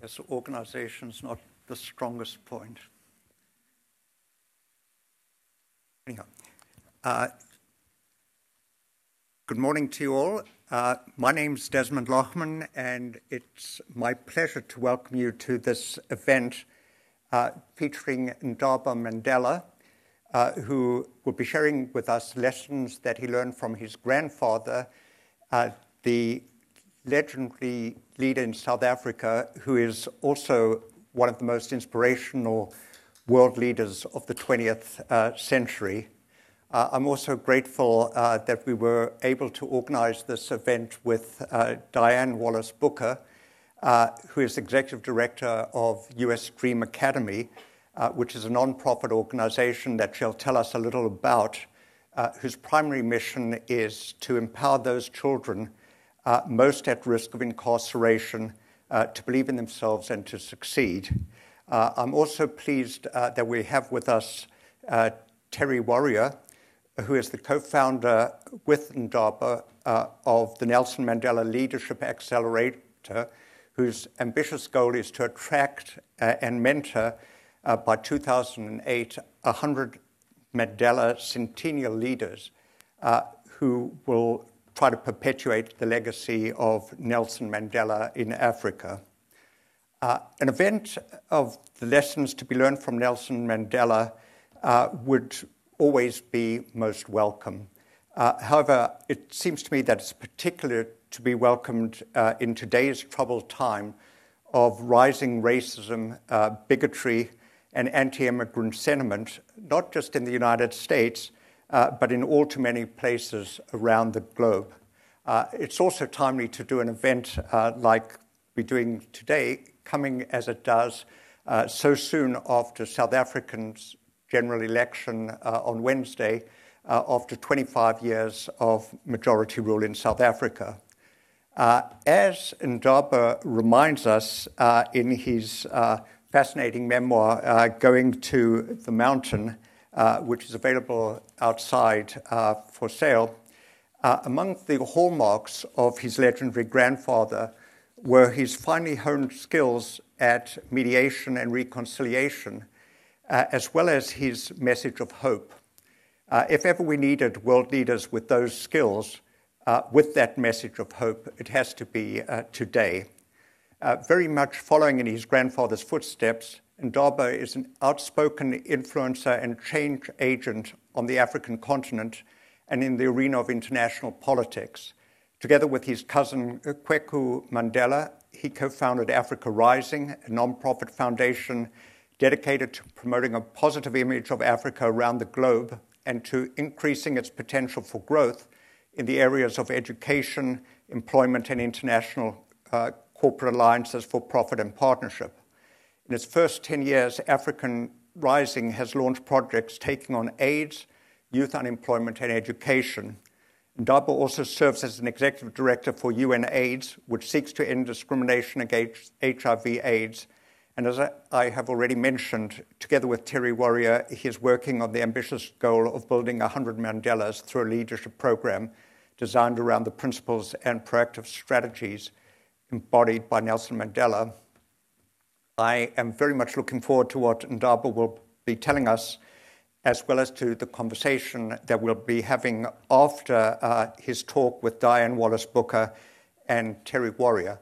Yes, organization's not the strongest point. Anyhow, uh, good morning to you all. Uh, my is Desmond Lachman, and it's my pleasure to welcome you to this event uh, featuring Ndaba Mandela, uh, who will be sharing with us lessons that he learned from his grandfather, uh, the legendary leader in South Africa, who is also one of the most inspirational world leaders of the 20th uh, century. Uh, I'm also grateful uh, that we were able to organize this event with uh, Diane Wallace Booker, uh, who is executive director of US Dream Academy, uh, which is a nonprofit organization that she'll tell us a little about, whose primary mission is to empower those children uh, most at risk of incarceration uh, to believe in themselves and to succeed. Uh, I'm also pleased uh, that we have with us uh, Terry Warria, who is the co founder with Ndaba uh, of the Nelson Mandela Leadership Accelerator, whose ambitious goal is to attract and mentor by 2008 100 Mandela Centennial leaders who will try to perpetuate the legacy of Nelson Mandela in Africa. Uh, an event of the lessons to be learned from Nelson Mandela uh, would always be most welcome. Uh, however, it seems to me that it's particularly to be welcomed uh, in today's troubled time of rising racism, uh, bigotry, and anti immigrant sentiment, not just in the United States, uh, but in all too many places around the globe. Uh, it's also timely to do an event uh, like we're doing today, coming as it does uh, so soon after South Africa's general election uh, on Wednesday, after 25 years of majority rule in South Africa. As Ndaba reminds us in his fascinating memoir, Going to the Mountain, uh, which is available outside uh, for sale. Uh, among the hallmarks of his legendary grandfather were his finely honed skills at mediation and reconciliation, uh, as well as his message of hope. Uh, if ever we needed world leaders with those skills, with that message of hope, it has to be today. very much following in his grandfather's footsteps, Ndaba is an outspoken influencer and change agent on the African continent and in the arena of international politics. Together with his cousin Kweku Mandela, he co founded Africa Rising, a non-profit foundation dedicated to promoting a positive image of Africa around the globe and to increasing its potential for growth in the areas of education, employment, and international uh, corporate alliances for profit and partnership. In its first 10 years, African Rising has launched projects taking on AIDS, youth unemployment, and education. Ndaba also serves as an executive director for UNAIDS, which seeks to end discrimination against HIV/AIDS. And as I have already mentioned, together with Terry Warria, he is working on the ambitious goal of building 100 Mandelas through a leadership program designed around the principles and proactive strategies embodied by Nelson Mandela. I am very much looking forward to what Ndaba will be telling us, as well as to the conversation that we'll be having after uh, his talk with Diane Wallace Booker and Terry Warria.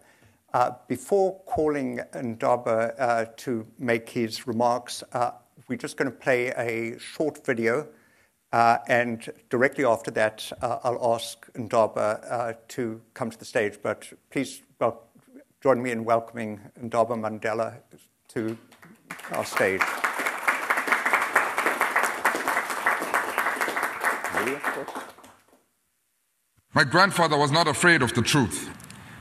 Uh, before calling Ndaba uh, to make his remarks, uh, we're just going to play a short video. Uh, and directly after that, uh, I'll ask Ndaba to come to the stage. But please well, join me in welcoming Ndaba Mandela to our stage. My grandfather was not afraid of the truth.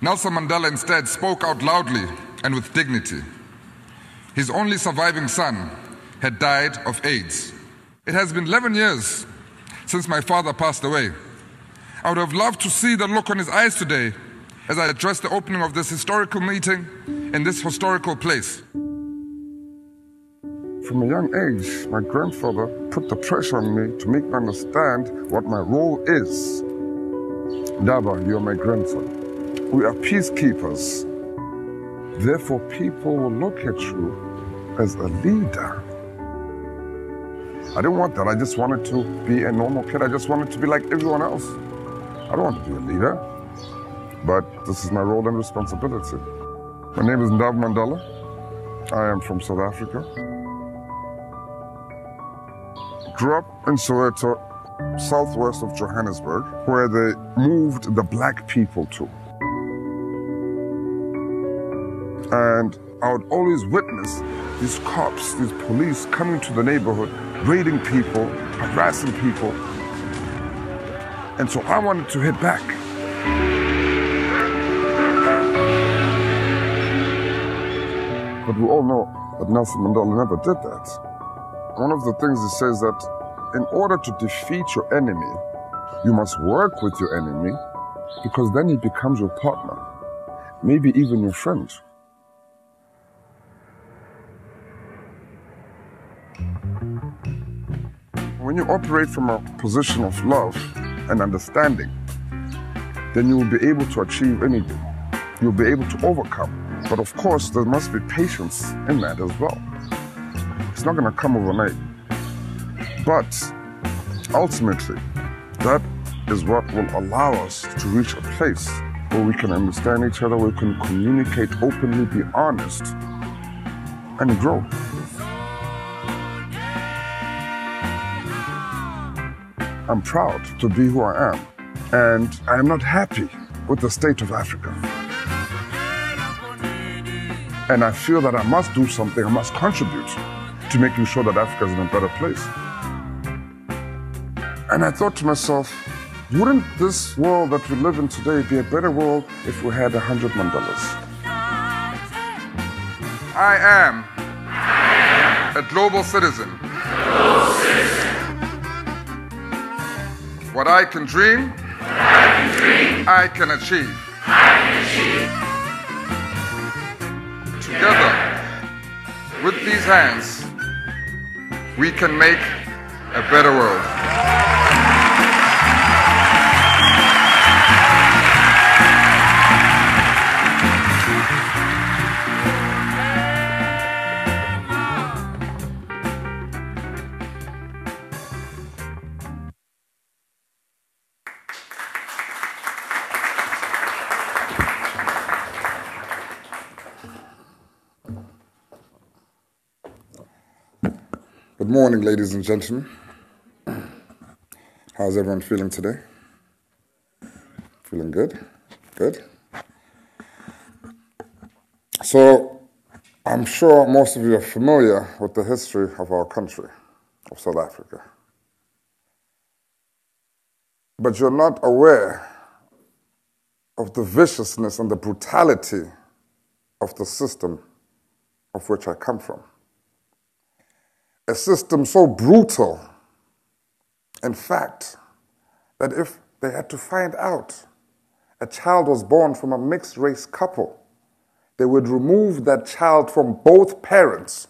Nelson Mandela instead spoke out loudly and with dignity. His only surviving son had died of AIDS. It has been 11 years since my father passed away. I would have loved to see the look on his eyes today as I address the opening of this historical meeting in this historical place. From a young age, my grandfather put the pressure on me to make me understand what my role is. Daba, you're my grandson. We are peacekeepers. Therefore, people will look at you as a leader. I didn't want that. I just wanted to be a normal kid. I just wanted to be like everyone else. I don't want to be a leader, but this is my role and responsibility. My name is Ndaba Mandela. I am from South Africa. Grew up in Soweto, southwest of Johannesburg, where they moved the black people to. And I would always witness these cops, these police coming to the neighborhood, raiding people, harassing people. And so I wanted to hit back. But we all know that Nelson Mandela never did that. One of the things he says that in order to defeat your enemy, you must work with your enemy because then he becomes your partner, maybe even your friend. When you operate from a position of love and understanding, then you will be able to achieve anything. You'll be able to overcome. But of course, there must be patience in that as well. It's not going to come overnight. But ultimately, that is what will allow us to reach a place where we can understand each other, we can communicate openly, be honest, and grow. I'm proud to be who I am, and I am not happy with the state of Africa. And I feel that I must do something, I must contribute to making sure that Africa is in a better place. And I thought to myself, wouldn't this world that we live in today be a better world if we had a hundred Mandelas? I am a global citizen. What I can dream, I can achieve. Together, with these hands, we can make a better world. Morning, ladies and gentlemen. How's everyone feeling today? Feeling good? Good? So, I'm sure most of you are familiar with the history of our country, of South Africa. But you're not aware of the viciousness and the brutality of the system of which I come from a system so brutal, in fact, that if they had to find out a child was born from a mixed race couple, they would remove that child from both parents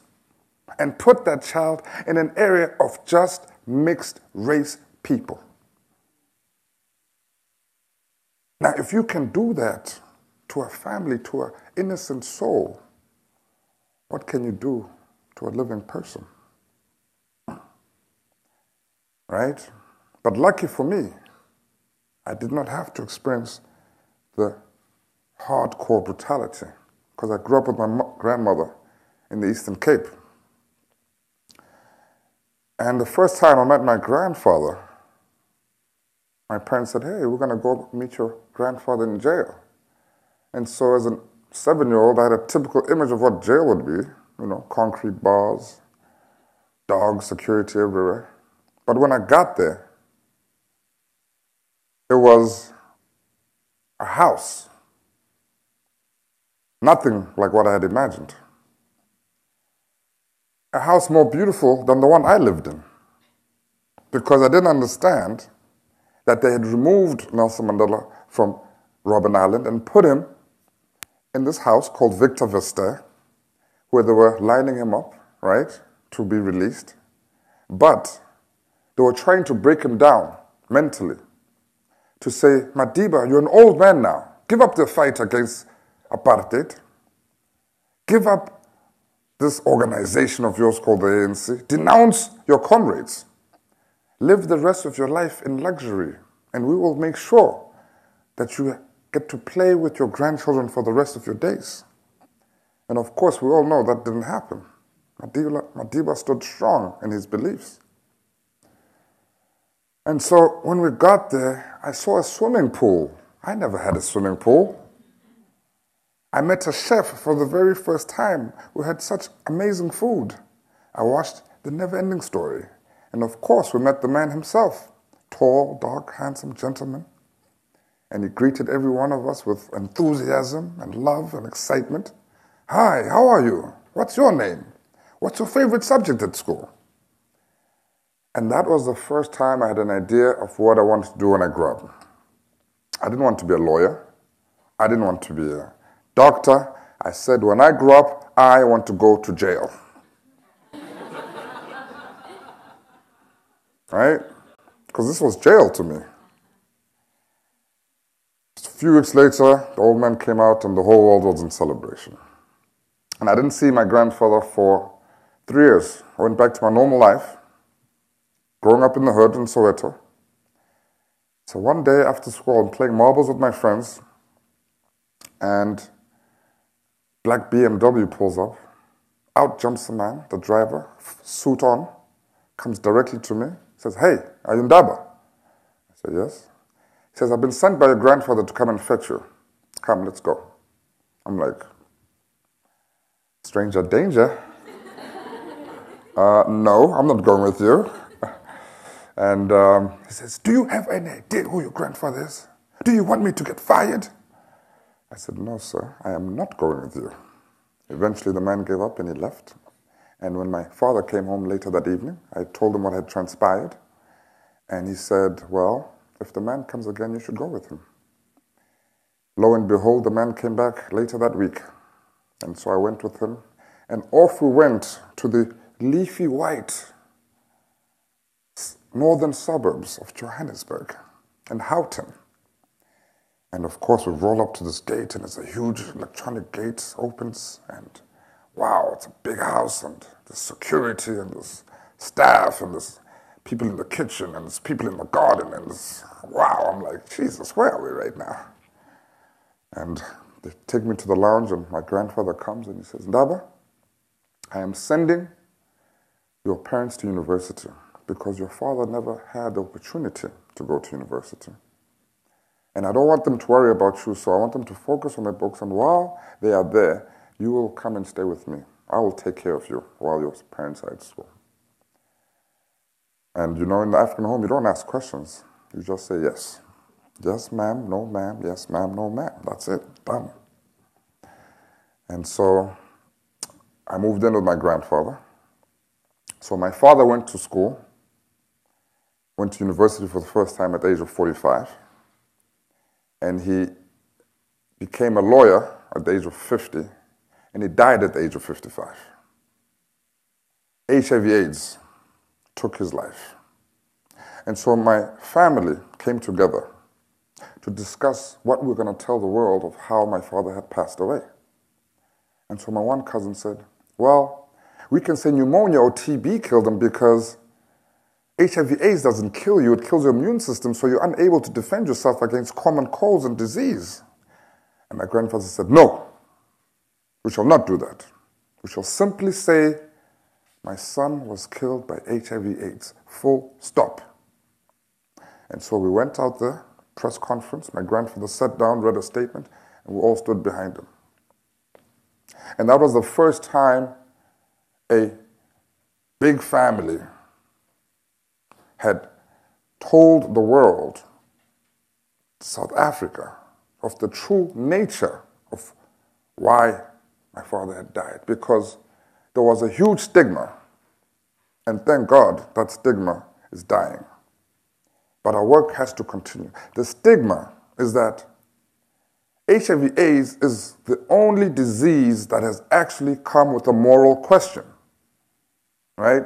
and put that child in an area of just mixed race people. Now, if you can do that to a family, to an innocent soul, what can you do to a living person? Right? But lucky for me, I did not have to experience the hardcore brutality because I grew up with my grandmother in the Eastern Cape. And the first time I met my grandfather, my parents said, Hey, we're going to go meet your grandfather in jail. And so, as a seven year old, I had a typical image of what jail would be you know, concrete bars, dogs, security everywhere. But when I got there, it was a house. Nothing like what I had imagined. A house more beautiful than the one I lived in. Because I didn't understand that they had removed Nelson Mandela from Robben Island and put him in this house called Victor Verster, where they were lining him up, right, to be released. But they were trying to break him down mentally to say, Madiba, you're an old man now. Give up the fight against apartheid. Give up this organization of yours called the ANC. Denounce your comrades. Live the rest of your life in luxury, and we will make sure that you get to play with your grandchildren for the rest of your days. And of course, we all know that didn't happen. Madiba, Madiba stood strong in his beliefs. And so when we got there, I saw a swimming pool. I never had a swimming pool. I met a chef for the very first time who had such amazing food. I watched the never ending story. And of course, we met the man himself tall, dark, handsome gentleman. And he greeted every one of us with enthusiasm and love and excitement. Hi, how are you? What's your name? What's your favorite subject at school? And that was the first time I had an idea of what I wanted to do when I grew up. I didn't want to be a lawyer. I didn't want to be a doctor. I said, when I grow up, I want to go to jail. right? Because this was jail to me. Just a few weeks later, the old man came out and the whole world was in celebration. And I didn't see my grandfather for three years. I went back to my normal life, growing up in the hood in Soweto. So one day after school, I'm playing marbles with my friends, and black BMW pulls up. Out jumps the man, the driver, suit on, comes directly to me, says, Hey, are you Ndaba? I said, Yes. He says, I've been sent by your grandfather to come and fetch you. Come, let's go. I'm like, Stranger danger. uh, no, I'm not going with you. And um, he says, Do you have any idea who your grandfather is? Do you want me to get fired? I said, No, sir, I am not going with you. Eventually, the man gave up and he left. And when my father came home later that evening, I told him what had transpired. And he said, Well, if the man comes again, you should go with him. Lo and behold, the man came back later that week. And so I went with him. And off we went to the leafy white northern suburbs of Johannesburg and Houghton. And of course, we roll up to this gate, and it's a huge electronic gate, opens, and wow, it's a big house, and there's security, and there's staff, and there's people in the kitchen, and there's people in the garden, and there's, wow, I'm like, Jesus, where are we right now? And they take me to the lounge, and my grandfather comes and he says, Ndaba, I am sending your parents to university because your father never had the opportunity to go to university. And I don't want them to worry about you, so I want them to focus on their books. And while they are there, you will come and stay with me. I will take care of you while your parents are at school. And you know, in the African home, you don't ask questions. You just say yes. Yes, ma'am, no, ma'am, yes, ma'am, no, ma'am. That's it, done. And so I moved in with my grandfather. So my father went to school went to university for the first time at the age of 45. And he became a lawyer at the age of 50, and he died at the age of 55. HIV AIDS took his life. And so my family came together to discuss what we we're going to tell the world of how my father had passed away. And so my one cousin said, Well, we can say pneumonia or TB killed him because HIV AIDS doesn't kill you, it kills your immune system, so you're unable to defend yourself against common colds and disease. And my grandfather said, No, we shall not do that. We shall simply say, My son was killed by HIV AIDS. Full stop. And so we went out there, press conference. My grandfather sat down, read a statement, and we all stood behind him. And that was the first time a big family had told the world, South Africa, of the true nature of why my father had died. Because there was a huge stigma. And thank God that stigma is dying. But our work has to continue. The stigma is that HIV AIDS is the only disease that has actually come with a moral question. Right?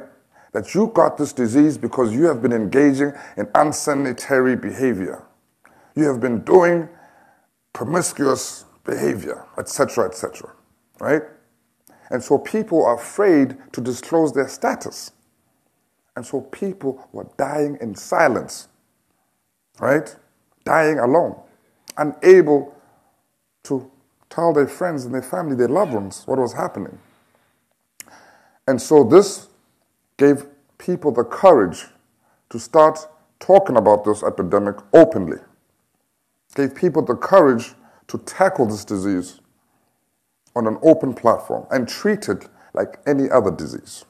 That you got this disease because you have been engaging in unsanitary behavior. You have been doing promiscuous behavior, etc., etc. Right? And so people are afraid to disclose their status. And so people were dying in silence, right? Dying alone, unable to tell their friends and their family, their loved ones, what was happening. And so this gave people the courage to start talking about this epidemic openly, gave people the courage to tackle this disease on an open platform and treat it like any other disease.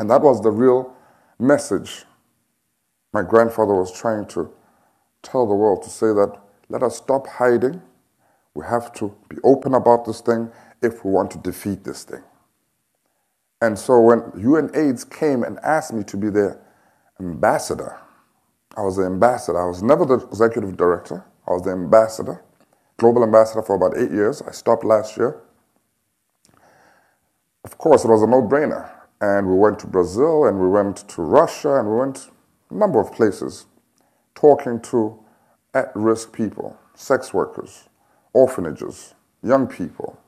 And that was the real message my grandfather was trying to tell the world to say that let us stop hiding. We have to be open about this thing if we want to defeat this thing. And so when UNAIDS came and asked me to be their ambassador, I was the ambassador. I was never the executive director. I was the ambassador, global ambassador for about eight years. I stopped last year. Of course, it was a no brainer. And we went to Brazil and we went to Russia and we went a number of places talking to at risk people, sex workers, orphanages, young people,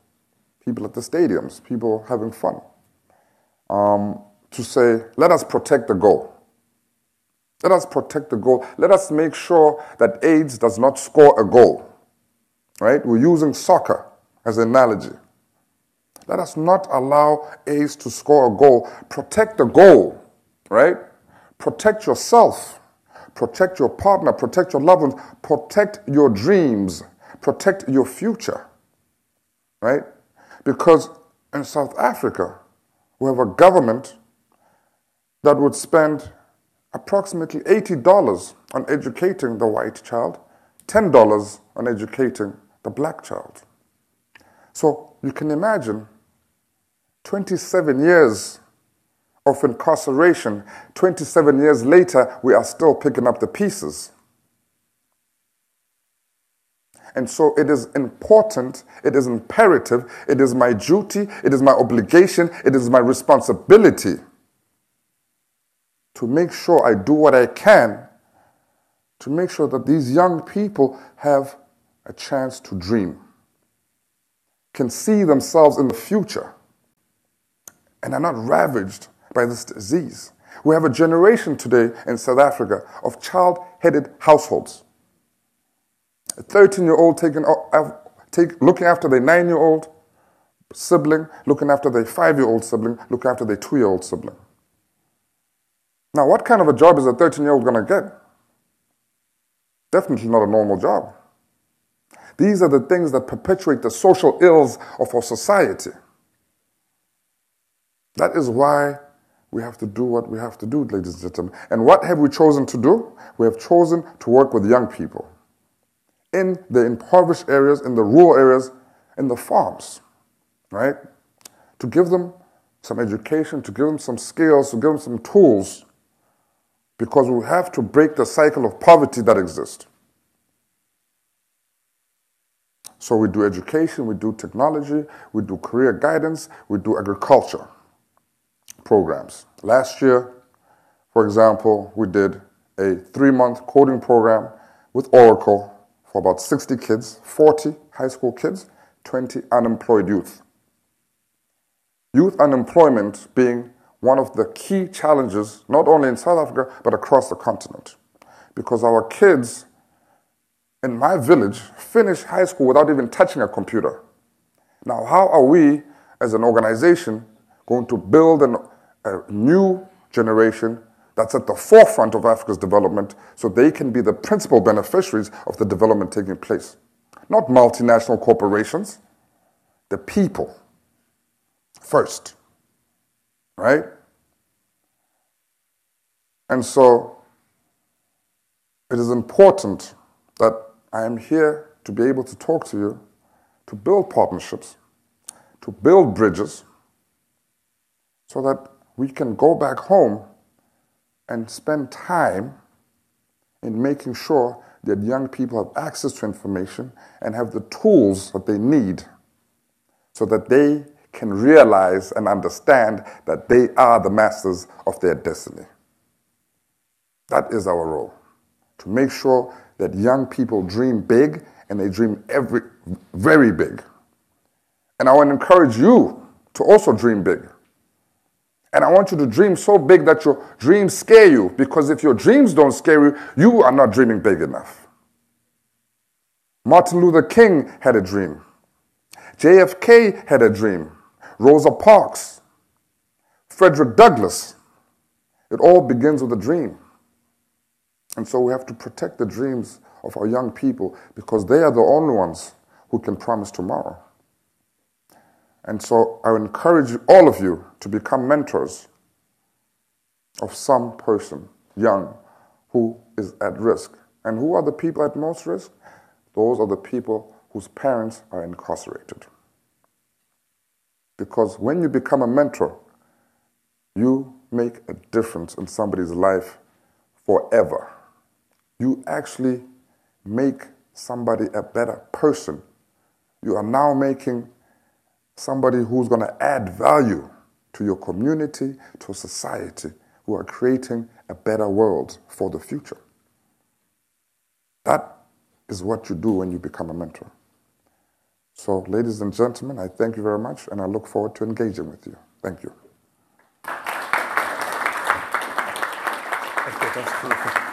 people at the stadiums, people having fun, um, to say, let us protect the goal. Let us protect the goal. Let us make sure that AIDS does not score a goal. Right? We're using soccer as an analogy. Let us not allow AIDS to score a goal. Protect the goal, right? Protect yourself. Protect your partner. Protect your loved ones. Protect your dreams. Protect your future, right? Because in South Africa, we have a government that would spend approximately $80 on educating the white child, $10 on educating the black child. So you can imagine 27 years of incarceration, 27 years later, we are still picking up the pieces. And so it is important, it is imperative, it is my duty, it is my obligation, it is my responsibility to make sure I do what I can to make sure that these young people have a chance to dream, can see themselves in the future, and are not ravaged by this disease. We have a generation today in South Africa of child headed households. A 13 year old taking, take, looking after their nine year old sibling, looking after their five year old sibling, looking after their two year old sibling. Now, what kind of a job is a 13 year old going to get? Definitely not a normal job. These are the things that perpetuate the social ills of our society. That is why we have to do what we have to do, ladies and gentlemen. And what have we chosen to do? We have chosen to work with young people in the impoverished areas, in the rural areas, in the farms, right? To give them some education, to give them some skills, to give them some tools because we have to break the cycle of poverty that exists. So we do education, we do technology, we do career guidance, we do agriculture programs. Last year, for example, we did a three month coding program with Oracle for about 60 kids, 40 high school kids, 20 unemployed youth. Youth unemployment being one of the key challenges, not only in South Africa, but across the continent. Because our kids in my village finish high school without even touching a computer. Now, how are we as an organization going to build an, a new generation that's at the forefront of Africa's development so they can be the principal beneficiaries of the development taking place? Not multinational corporations, the people first right? And so it is important that I am here to be able to talk to you, to build partnerships, to build bridges, so that we can go back home and spend time in making sure that young people have access to information and have the tools that they need so that they can realize and understand that they are the masters of their destiny. That is our role to make sure that young people dream big and they dream every, very big. And I want to encourage you to also dream big. And I want you to dream so big that your dreams scare you, because if your dreams don't scare you, you are not dreaming big enough. Martin Luther King had a dream. JFK had a dream. Rosa Parks, Frederick Douglass. It all begins with a dream. And so we have to protect the dreams of our young people because they are the only ones who can promise tomorrow. And so I encourage all of you to become mentors of some person young who is at risk. And who are the people at most risk? Those are the people whose parents are incarcerated. Because when you become a mentor, you make a difference in somebody's life forever. You actually make somebody a better person. You are now making somebody who's going to add value to your community, to society, who are creating a better world for the future. That is what you do when you become a mentor. So, ladies and gentlemen, I thank you very much and I look forward to engaging with you. Thank you. Well, I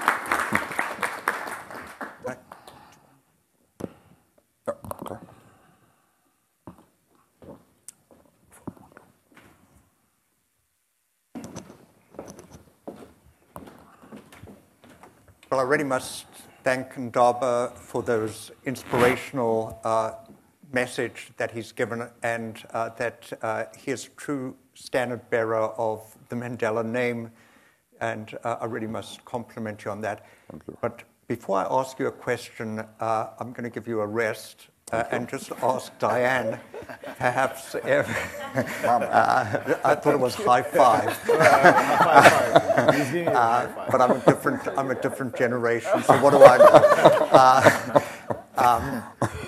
really must thank Ndaba for those inspirational uh, message that he's given and uh, that uh, he is a true standard bearer of the Mandela name. And uh, I really must compliment you on that. But before I ask you a question, uh, I'm going to give you a rest uh, and just ask Diane, perhaps if, uh, I thought it was high five. uh, but I'm a different, I'm a different generation, so what do I know? Uh, um,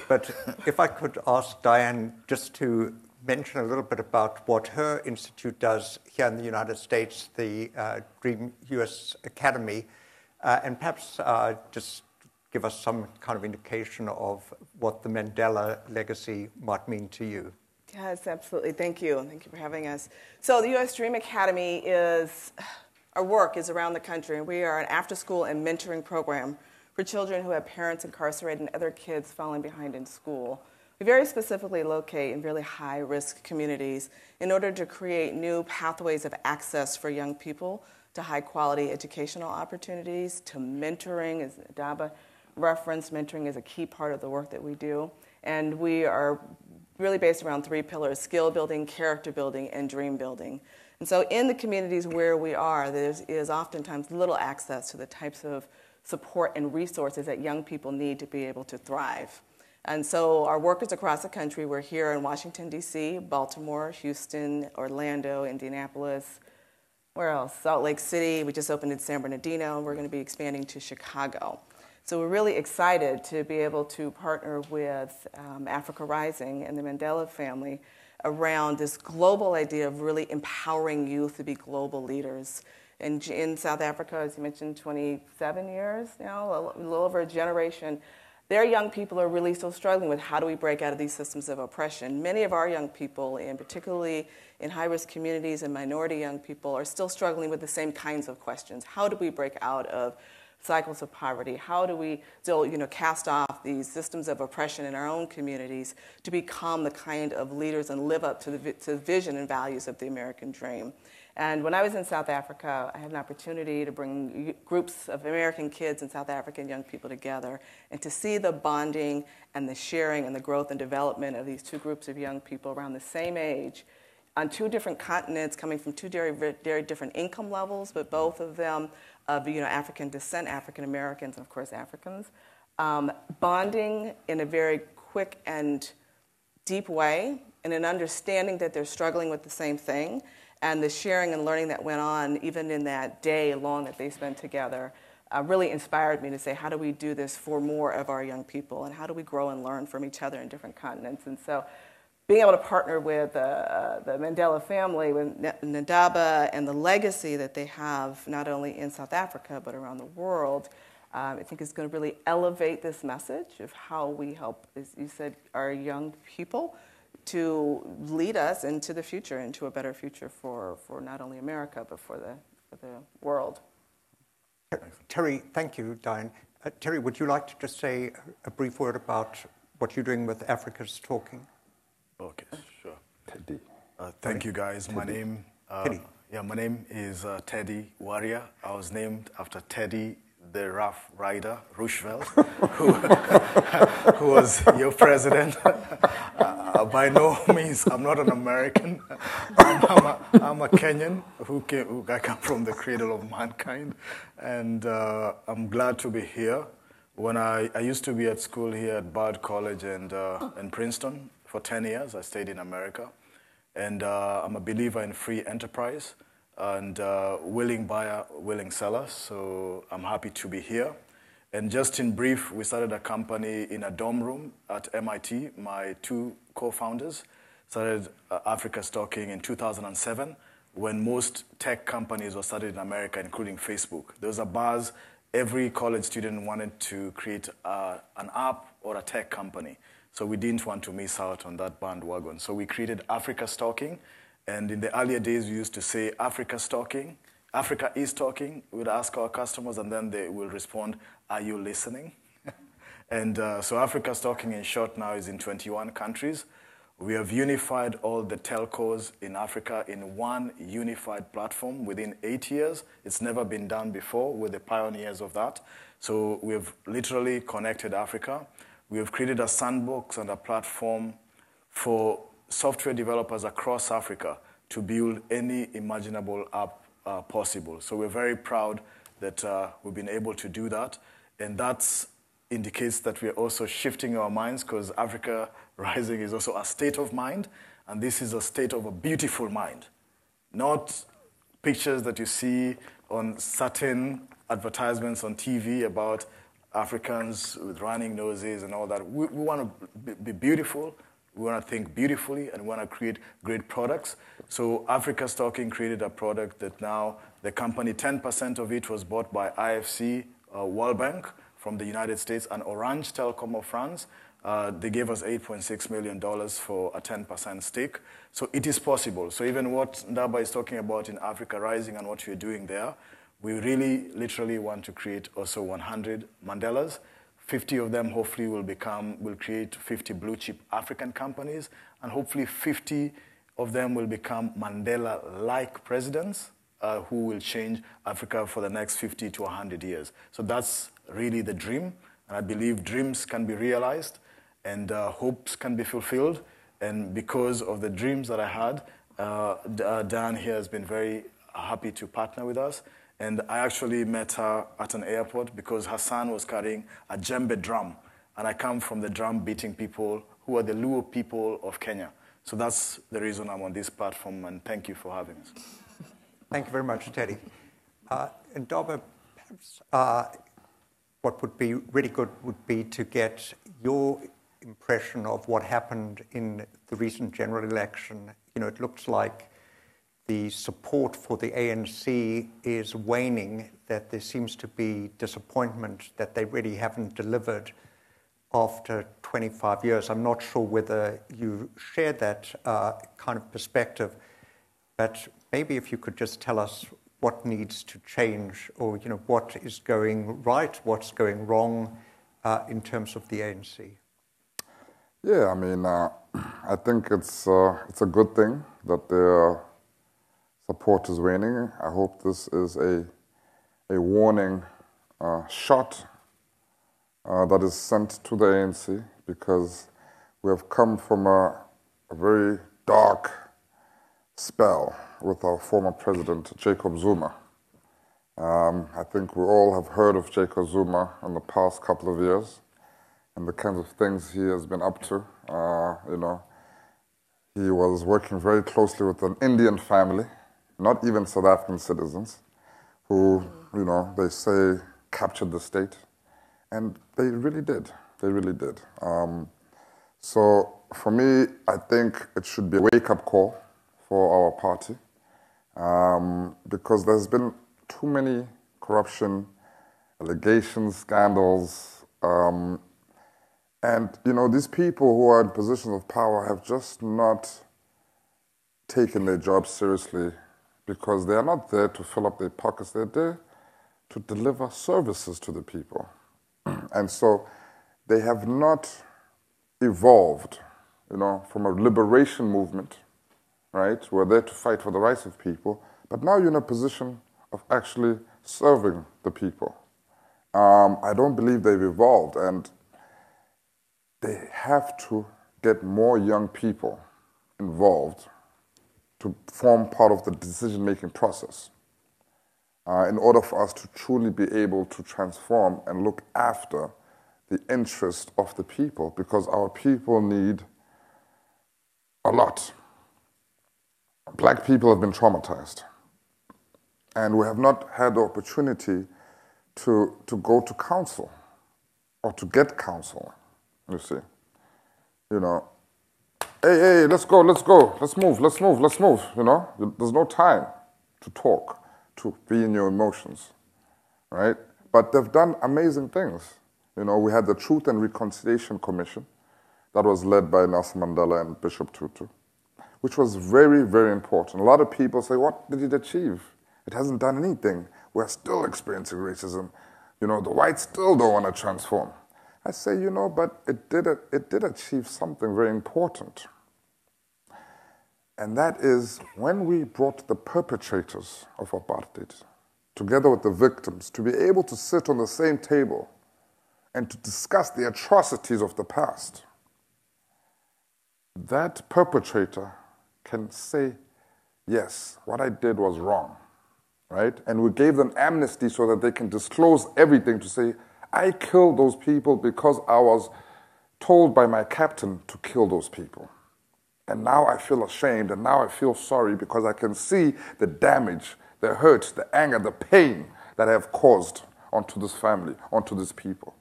but if I could ask Diane just to mention a little bit about what her institute does here in the United States, the uh, Dream US Academy, uh, and perhaps just give us some kind of indication of what the Mandela legacy might mean to you. Yes, absolutely. Thank you. Thank you for having us. So, the U.S. Dream Academy is our work is around the country. We are an after school and mentoring program for children who have parents incarcerated and other kids falling behind in school. We very specifically locate in really high risk communities in order to create new pathways of access for young people to high quality educational opportunities, to mentoring, as Daba reference mentoring is a key part of the work that we do. And we are really based around three pillars skill building, character building, and dream building. And so, in the communities where we are, there is oftentimes little access to the types of support and resources that young people need to be able to thrive. And so, our workers across the country. We're here in Washington, D.C., Baltimore, Houston, Orlando, Indianapolis. Where else? Salt Lake City. We just opened in San Bernardino, we're going to be expanding to Chicago. So we're really excited to be able to partner with um, Africa Rising and the Mandela family around this global idea of really empowering youth to be global leaders. And in South Africa, as you mentioned, 27 years now, a little over a generation, their young people are really still struggling with how do we break out of these systems of oppression. Many of our young people, and particularly in high risk communities and minority young people, are still struggling with the same kinds of questions. How do we break out of cycles of poverty? How do we still, you know, cast off these systems of oppression in our own communities to become the kind of leaders and live up to the, to the vision and values of the American dream? And when I was in South Africa, I had an opportunity to bring groups of American kids and South African young people together and to see the bonding and the sharing and the growth and development of these two groups of young people around the same age on two different continents, coming from two very, very different income levels, but both of them of you know, African descent, African Americans, and of course Africans, um, bonding in a very quick and deep way, and an understanding that they're struggling with the same thing, and the sharing and learning that went on even in that day long that they spent together. Uh, really inspired me to say, how do we do this for more of our young people, and how do we grow and learn from each other in different continents? And so, being able to partner with uh, the Mandela family, with Ndaba, and the legacy that they have not only in South Africa but around the world, um, I think is going to really elevate this message of how we help, as you said, our young people to lead us into the future, into a better future for, for not only America, but for the, for the world. Terry, thank you, Diane. Uh, Terry, would you like to just say a brief word about what you're doing with Africa's Talking? Okay, sure. Teddy. Uh, thank you, guys. Teddy. My name. Uh, Teddy. Yeah, my name is uh, Teddy Warria. I was named after Teddy the Rough Rider Roosevelt, who, who was your president. Uh, by no means, I'm not an American. I'm, I'm, a, I'm a Kenyan who, came, who I come from the cradle of mankind, and uh, I'm glad to be here. When I, I used to be at school here at Bard College and uh, in Princeton for 10 years, I stayed in America, and uh, I'm a believer in free enterprise and uh, willing buyer, willing seller. So I'm happy to be here. And just in brief, we started a company in a dorm room at MIT. My two co-founders started Africa Africa's Talking in 2007 when most tech companies were started in America, including Facebook. There was a buzz. Every college student wanted to create uh, an app or a tech company. So we didn't want to miss out on that bandwagon. So we created Africa's Talking and in the earlier days, we used to say Africa's talking, Africa is talking. We'd ask our customers, and then they will respond, Are you listening? and uh, so Africa's talking in short now is in 21 countries. We have unified all the telcos in Africa in one unified platform within eight years. It's never been done before. We're the pioneers of that. So we have literally connected Africa. We have created a sandbox and a platform for software developers across Africa to build any imaginable app uh, possible. So we're very proud that uh, we've been able to do that. And that indicates that we're also shifting our minds because Africa Rising is also a state of mind. And this is a state of a beautiful mind, not pictures that you see on certain advertisements on TV about Africans with running noses and all that. We, we want to be beautiful we want to think beautifully and we want to create great products. So Africa Talking created a product that now the company, 10% of it was bought by IFC uh, World Bank from the United States and Orange Telecom of France. Uh, they gave us $8.6 million for a 10% stake. So it is possible. So even what Ndaba is talking about in Africa Rising and what we're doing there, we really literally want to create also 100 Mandelas 50 of them hopefully will become, will create 50 blue chip African companies, and hopefully 50 of them will become Mandela-like presidents uh, who will change Africa for the next 50 to 100 years. So that's really the dream, and I believe dreams can be realized and uh, hopes can be fulfilled. And because of the dreams that I had, uh, uh Dan here has been very happy to partner with us. And I actually met her at an airport because her son was carrying a djembe drum. And I come from the drum beating people who are the Luo people of Kenya. So that's the reason I'm on this platform, and thank you for having us. Thank you very much, Teddy. Uh, and Ndaba, perhaps uh, what would be really good would be to get your impression of what happened in the recent general election. You know, it looks like the support for the ANC is waning, that there seems to be disappointment that they really haven't delivered after 25 years. I'm not sure whether you share that uh, kind of perspective, but maybe if you could just tell us what needs to change or you know, what is going right, what's going wrong uh, in terms of the ANC. Yeah, I mean, uh, I think it's, uh, it's a good thing that they're support is waning. I hope this is a, a warning uh, shot uh, that is sent to the ANC because we have come from a, a very dark spell with our former president, Jacob Zuma. Um, I think we all have heard of Jacob Zuma in the past couple of years and the kinds of things he has been up to. Uh, you know, he was working very closely with an Indian family not even South African citizens, who, you know, they say captured the state. And they really did. They really did. Um, so for me, I think it should be a wake up call for our party um, because there's been too many corruption allegations, scandals. Um, And, you know, these people who are in positions of power have just not taken their job seriously because they are not there to fill up their pockets, they're there to deliver services to the people. and so they have not evolved, you know, from a liberation movement, right? We're there to fight for the rights of people, but now you're in a position of actually serving the people. Um, I don't believe they've evolved, and they have to get more young people involved to form part of the decision making process uh, in order for us to truly be able to transform and look after the interest of the people because our people need a lot. Black people have been traumatized, and we have not had the opportunity to, to go to counsel or to get counsel, you see. You know, hey, hey, let's go, let's go, let's move, let's move, let's move, you know. There's no time to talk, to be in your emotions, right? But they've done amazing things. You know, we had the Truth and Reconciliation Commission that was led by Nelson Mandela and Bishop Tutu, which was very, very important. A lot of people say, what did it achieve? It hasn't done anything. We're still experiencing racism. You know, the whites still don't want to transform. I say, you know, but it did, it did achieve something very important. And that is when we brought the perpetrators of apartheid together with the victims to be able to sit on the same table and to discuss the atrocities of the past, that perpetrator can say, Yes, what I did was wrong, right? And we gave them amnesty so that they can disclose everything to say, I killed those people because I was told by my captain to kill those people. And now I feel ashamed and now I feel sorry because I can see the damage, the hurt, the anger, the pain that I have caused onto this family, onto these people.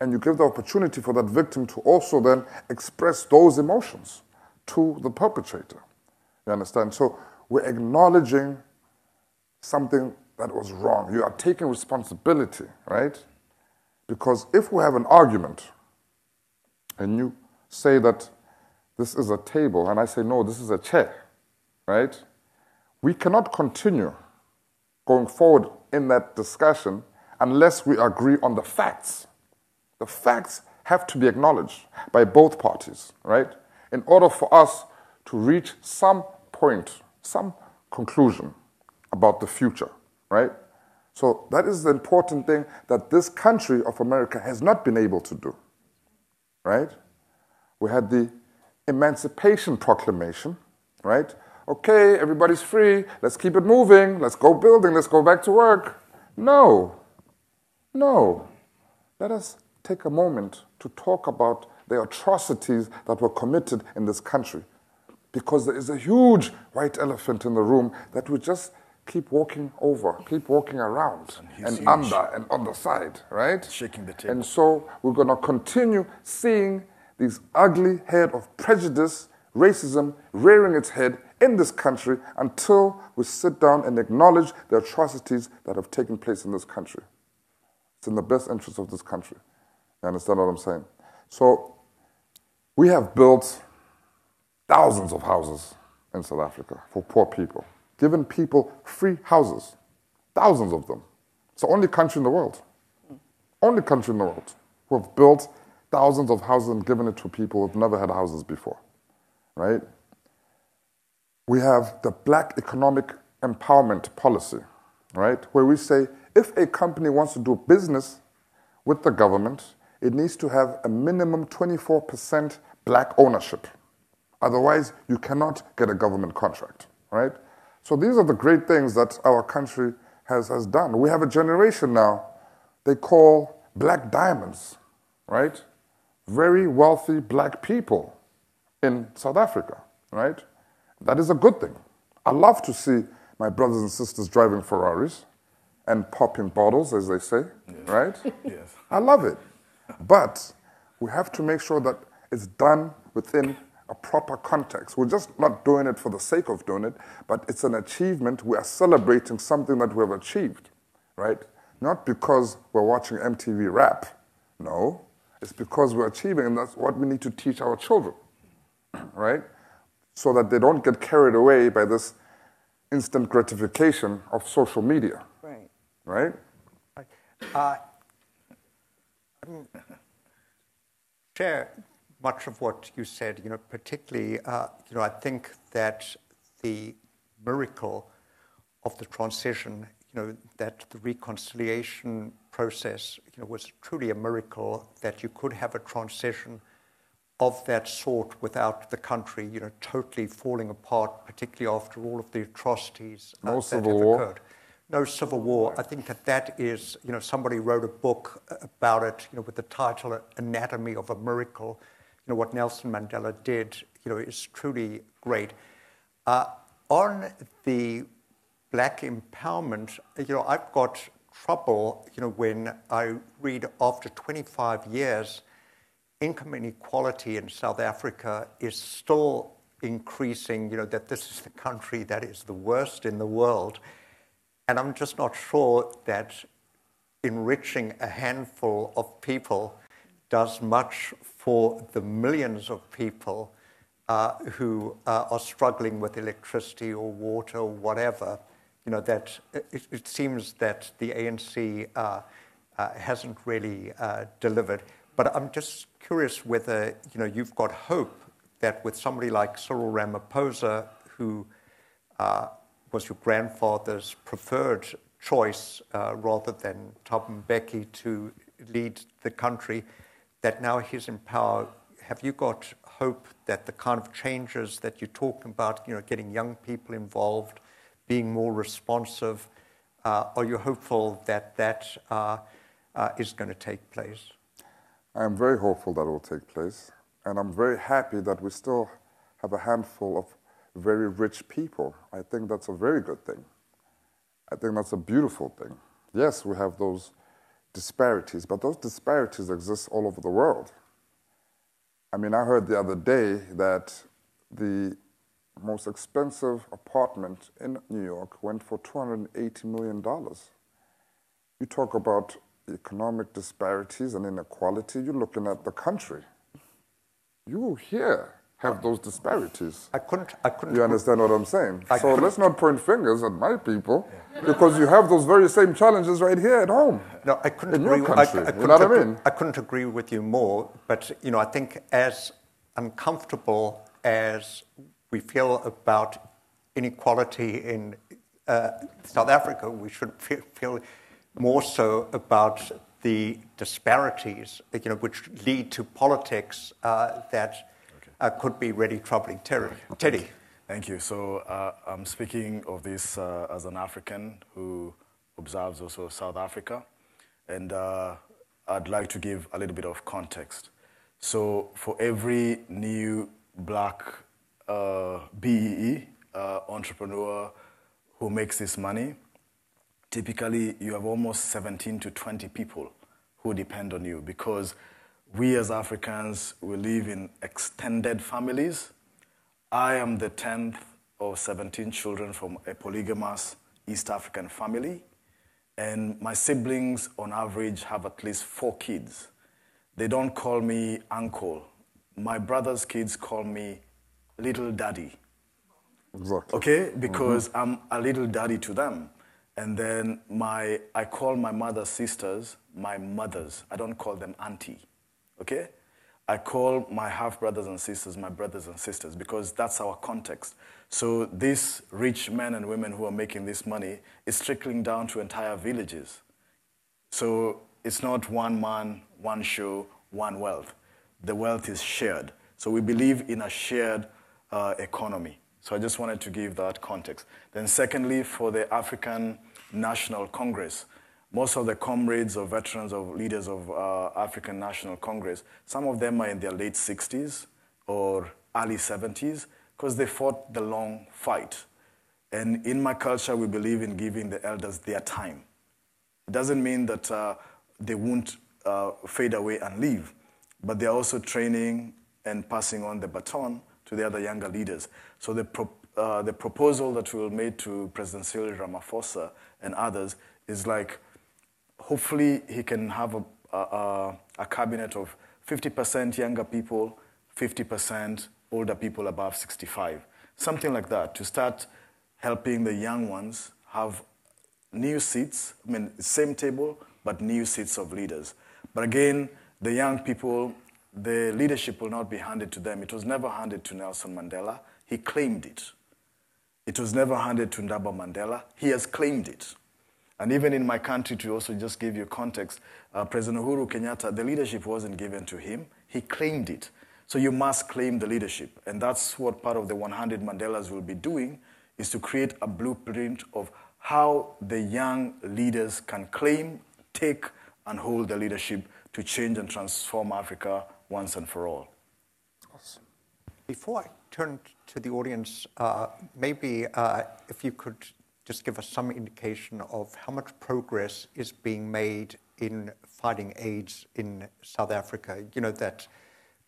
And you give the opportunity for that victim to also then express those emotions to the perpetrator. You understand? So we're acknowledging something that was wrong. You are taking responsibility, right? Because if we have an argument and you say that this is a table, and I say, no, this is a chair, right? We cannot continue going forward in that discussion unless we agree on the facts. The facts have to be acknowledged by both parties, right? In order for us to reach some point, some conclusion about the future, right? So that is the important thing that this country of America has not been able to do, right? We had the Emancipation Proclamation, right? Okay, everybody's free, let's keep it moving, let's go building, let's go back to work. No, no. Let us take a moment to talk about the atrocities that were committed in this country. Because there is a huge white elephant in the room that we just keep walking over, keep walking around and, and under and on the side, right? Shaking the table. And so we're going to continue seeing this ugly head of prejudice, racism rearing its head in this country until we sit down and acknowledge the atrocities that have taken place in this country. It's in the best interest of this country. You understand what I'm saying? So we have built thousands of houses in South Africa for poor people, given people free houses, thousands of them. It's the only country in the world, only country in the world who have built thousands of houses and given it to people who've never had houses before, right? We have the Black Economic Empowerment Policy, right? Where we say if a company wants to do business with the government, it needs to have a minimum 24% black ownership. Otherwise, you cannot get a government contract, right? So these are the great things that our country has, has done. We have a generation now they call black diamonds, right? Very wealthy black people in South Africa, right? That is a good thing. I love to see my brothers and sisters driving Ferraris and popping bottles, as they say, yes. right? yes. I love it. But we have to make sure that it's done within a proper context. We're just not doing it for the sake of doing it, but it's an achievement. We are celebrating something that we have achieved, right? Not because we're watching MTV rap. No. It's because we're achieving, and that's what we need to teach our children, right? So that they don't get carried away by this instant gratification of social media. Right. Right? Uh, share much of what you said, you know, particularly, uh, you know, I think that the miracle of the transition, you know, that the reconciliation process, you know, was truly a miracle that you could have a transition of that sort without the country, you know, totally falling apart, particularly after all of the atrocities uh, no that civil have war. occurred. No civil war. I think that that is, you know, somebody wrote a book about it, you know, with the title "Anatomy of a Miracle." Know, what Nelson Mandela did, you know, is truly great. Uh, on the black empowerment, you know, I've got trouble, you know, when I read after 25 years income inequality in South Africa is still increasing, you know, that this is the country that is the worst in the world. And I'm just not sure that enriching a handful of people does much for the millions of people uh, who uh, are struggling with electricity or water or whatever. You know, that it, it seems that the ANC uh, uh, hasn't really uh, delivered. But I'm just curious whether you know you've got hope that with somebody like Cyril Ramaphosa, who uh, was your grandfather's preferred choice rather than Thabo Mbeki to lead the country, that now he's in power. Have you got hope that the kind of changes that you're talking about, you know, getting young people involved, being more responsive, uh, are you hopeful that that uh, uh, is going to take place? I am very hopeful that it will take place, and I'm very happy that we still have a handful of very rich people. I think that's a very good thing. I think that's a beautiful thing. Yes, we have those disparities, but those disparities exist all over the world. I mean, I heard the other day that the most expensive apartment in New York went for $280 million. You talk about economic disparities and inequality, you're looking at the country. You here have those disparities. I couldn't. I couldn't. You understand what I'm saying? I so let's not point fingers at my people, because you have those very same challenges right here at home. No, I couldn't in agree. your I- country. I, you couldn't know what I agree- mean? I couldn't agree with you more. But you know, I think as uncomfortable as we feel about inequality in uh, South Africa, we should feel, more so about the disparities, you know, which lead to politics uh, that could be really troubling. Terry, Teddy. Thank you. So uh, I'm speaking of this uh, as an African who observes also South Africa, and uh, I'd like to give a little bit of context. So for every new black uh, BEE uh, entrepreneur who makes this money, typically you have almost 17 to 20 people who depend on you because we as Africans, we live in extended families. I am the 10th of 17 children from a polygamous East African family. And my siblings, on average, have at least four kids. They don't call me uncle. My brother's kids call me little daddy. Exactly. Okay? Mm-hmm. Because I'm a little daddy to them. And then my, I call my mother's sisters my mothers. I don't call them auntie. Okay? I call my half brothers and sisters my brothers and sisters because that's our context. So these rich men and women who are making this money is trickling down to entire villages. So it's not one man, one show, one wealth. The wealth is shared. So we believe in a shared uh, economy. So I just wanted to give that context. Then, secondly, for the African National Congress, most of the comrades or veterans or leaders of uh, African National Congress, some of them are in their late 60s or early 70s because they fought the long fight. And in my culture, we believe in giving the elders their time. It doesn't mean that uh, they won't uh, fade away and leave, but they're also training and passing on the baton to the other younger leaders. So the, pro- uh, the proposal that we will make to President Cyril Ramaphosa and others is like, hopefully he can have a, a, a cabinet of 50% younger people, 50% older people above 65. Something like that to start helping the young ones have new seats, I mean, same table, but new seats of leaders. But again, the young people, the leadership will not be handed to them. It was never handed to Nelson Mandela. He claimed it. It was never handed to Ndaba Mandela. He has claimed it. And even in my country, to also just give you context, uh, President Uhuru Kenyatta, the leadership wasn't given to him. He claimed it. So you must claim the leadership. And that's what part of the 100 Mandelas will be doing, is to create a blueprint of how the young leaders can claim, take, and hold the leadership to change and transform Africa once and for all. Awesome. Before I turn to the audience, uh, maybe uh, if you could just give us some indication of how much progress is being made in fighting AIDS in South Africa. You know, that,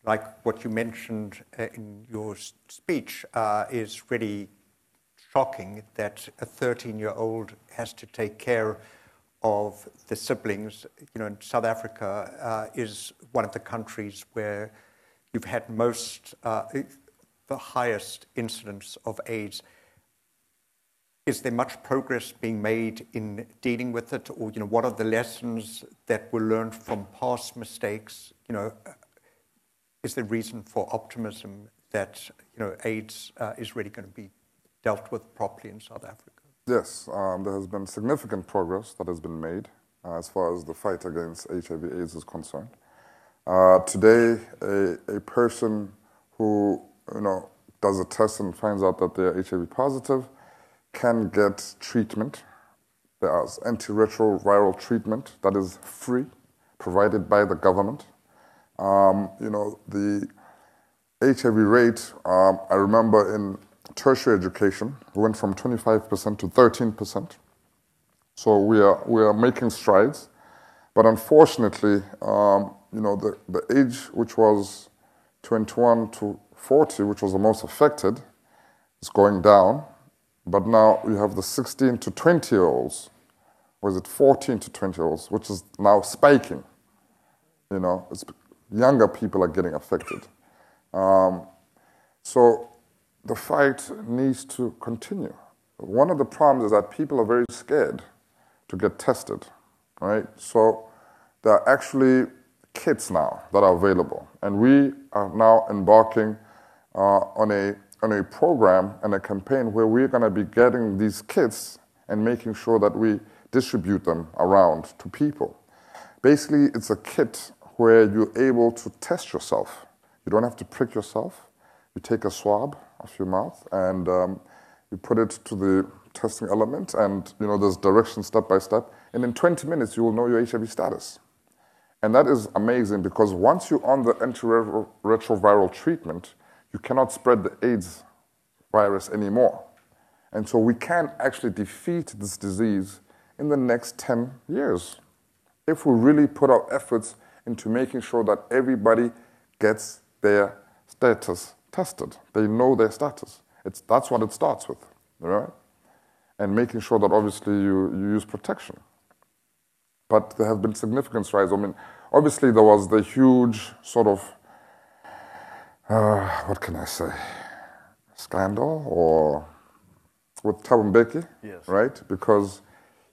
like what you mentioned uh, in your speech, uh, is really shocking that a 13 year old has to take care of the siblings. You know, South Africa uh, is one of the countries where you've had most, uh, the highest incidence of AIDS. Is there much progress being made in dealing with it, or you know, what are the lessons that were learned from past mistakes? You know, is there reason for optimism that you know AIDS uh, is really going to be dealt with properly in South Africa? Yes, um, there has been significant progress that has been made uh, as far as the fight against HIV/AIDS is concerned. Uh, today, a, a person who you know does a test and finds out that they're HIV positive can get treatment. There's antiretroviral treatment that is free, provided by the government. Um, you know, the HIV rate, um, I remember in tertiary education, went from 25% to 13%. So we are, we are making strides. But unfortunately, um, you know, the, the age which was 21 to 40, which was the most affected, is going down. But now you have the 16 to 20 year olds, or is it 14 to 20 year olds, which is now spiking. You know, younger people are getting affected. Um, so the fight needs to continue. One of the problems is that people are very scared to get tested, right? So there are actually kits now that are available, and we are now embarking uh, on a on a program and a campaign where we're going to be getting these kits and making sure that we distribute them around to people. Basically, it's a kit where you're able to test yourself. You don't have to prick yourself. You take a swab of your mouth and um, you put it to the testing element, and you know there's directions step by step. And in 20 minutes, you will know your HIV status. And that is amazing because once you're on the antiretroviral treatment, you cannot spread the AIDS virus anymore. And so we can actually defeat this disease in the next 10 years if we really put our efforts into making sure that everybody gets their status tested. They know their status. It's, that's what it starts with, right? And making sure that obviously you, you use protection. But there have been significant strides. I mean, obviously there was the huge sort of uh, what can I say, scandal or with Thabo Mbeki, yes. right? Because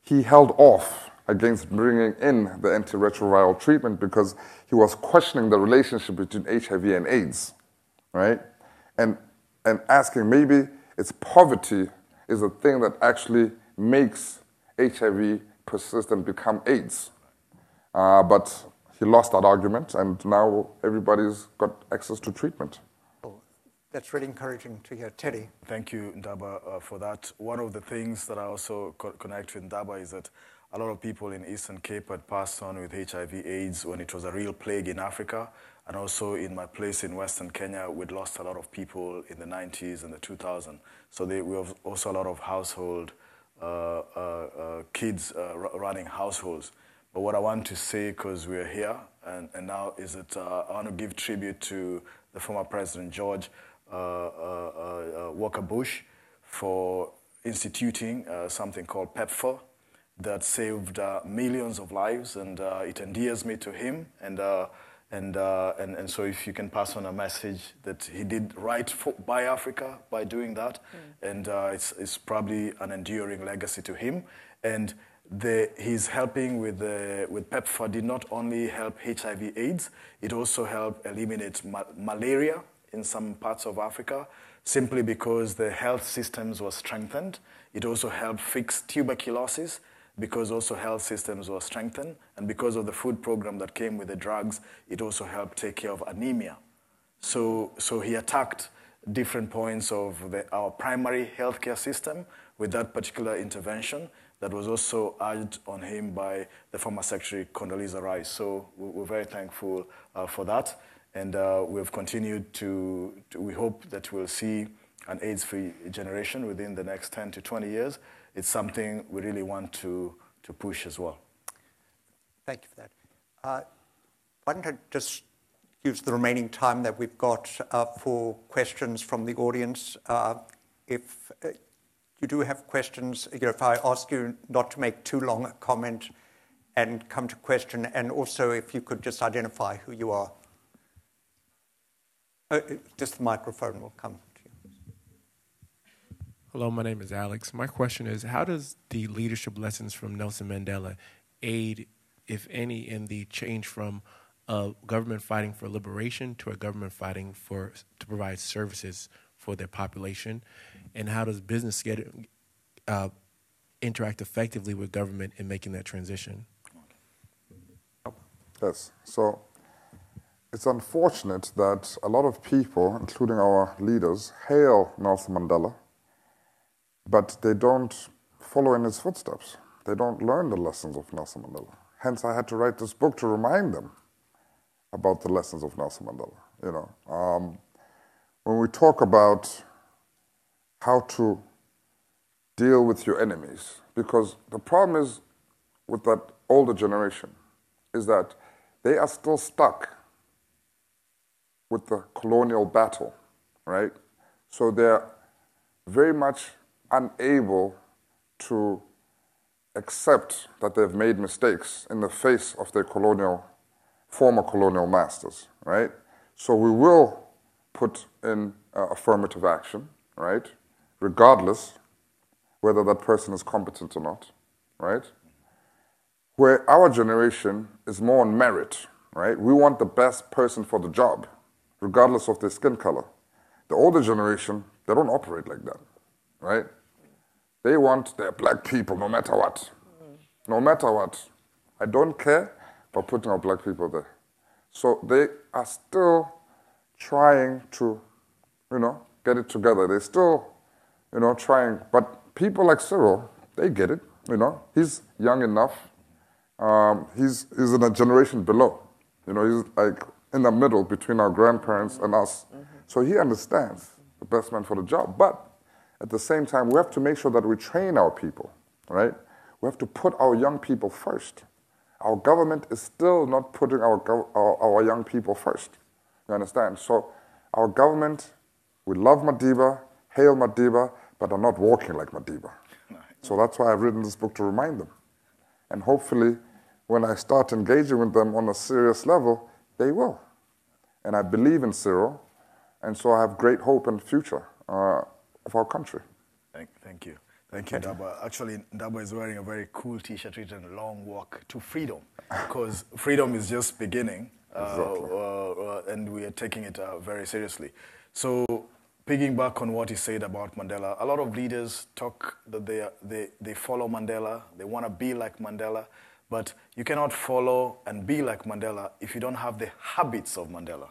he held off against bringing in the antiretroviral treatment because he was questioning the relationship between HIV and AIDS, right? And, and asking maybe it's poverty is the thing that actually makes HIV persist and become AIDS. Uh, but he lost that argument, and now everybody's got access to treatment. Oh, that's really encouraging to hear. Teddy. Thank you, Ndaba, uh, for that. One of the things that I also co- connect with Ndaba is that a lot of people in Eastern Cape had passed on with HIV AIDS when it was a real plague in Africa. And also in my place in Western Kenya, we'd lost a lot of people in the 90s and the 2000s. So they, we have also a lot of household uh, uh, uh kids uh, running households. But what I want to say, because we're here and, and now, is that uh, I want to give tribute to the former President George uh, uh, uh Walker Bush for instituting uh, something called PEPFAR that saved uh, millions of lives, and it endears me to him. And And, uh, and, and so if you can pass on a message that he did right for, by Africa by doing that, mm. and uh, it's, it's probably an enduring legacy to him. And the, he's helping with, the, with PEPFAR did not only help HIV AIDS, it also helped eliminate ma- malaria in some parts of Africa, simply because the health systems were strengthened. It also helped fix tuberculosis because also health systems were strengthened, and because of the food program that came with the drugs, it also helped take care of anemia. So, so he attacked different points of the, our primary healthcare system with that particular intervention that was also urged on him by the former Secretary Condoleezza Rice. So we're very thankful uh, for that, and uh, we've continued to, to, we hope that we'll see an AIDS-free generation within the next 10 to 20 years it's something we really want to, to push as well. Thank you for that. Uh, why don't I just use the remaining time that we've got uh, for questions from the audience? Uh, if uh, you do have questions, you know, if I ask you not to make too long a comment and come to question, and also if you could just identify who you are. Uh, just the microphone will come. To you. Hello, my name is Alex. My question is How does the leadership lessons from Nelson Mandela aid, if any, in the change from a government fighting for liberation to a government fighting for to provide services for their population? And how does business get uh, interact effectively with government in making that transition? Yes. So it's unfortunate that a lot of people, including our leaders, hail Nelson Mandela but they don't follow in his footsteps. They don't learn the lessons of Nelson Mandela. Hence, I had to write this book to remind them about the lessons of Nelson Mandela. You know, um, when we talk about how to deal with your enemies, because the problem is with that older generation is that they are still stuck with the colonial battle, right? So they're very much unable to accept that they've made mistakes in the face of their colonial, former colonial masters, right? So we will put in uh, affirmative action, right? Regardless whether that person is competent or not, right? Where our generation is more on merit, right? We want the best person for the job, regardless of their skin color. The older generation, they don't operate like that, right? They want their black people no matter what. No matter what. I don't care about putting our black people there. So they are still trying to, you know, get it together. They're still, you know, trying. But people like Cyril, they get it, you know. He's young enough. Um, he's, he's in a generation below. You know, he's like in the middle between our grandparents and us. Mm-hmm. So he understands the best man for the job. But at the same time, we have to make sure that we train our people, right? We have to put our young people first. Our government is still not putting our, our, our young people first. You understand? So, our government, we love Madiba, hail Madiba, but are not walking like Madiba. So, that's why I've written this book to remind them. And hopefully, when I start engaging with them on a serious level, they will. And I believe in Cyril, and so I have great hope in the future. Uh, of our country. Thank, thank you. Thank you, Daba. Actually, Daba is wearing a very cool T-shirt written "Long Walk to Freedom" because freedom is just beginning, exactly. uh, uh, and we are taking it uh, very seriously. So, picking back on what he said about Mandela, a lot of leaders talk that they are, they they follow Mandela, they want to be like Mandela, but you cannot follow and be like Mandela if you don't have the habits of Mandela.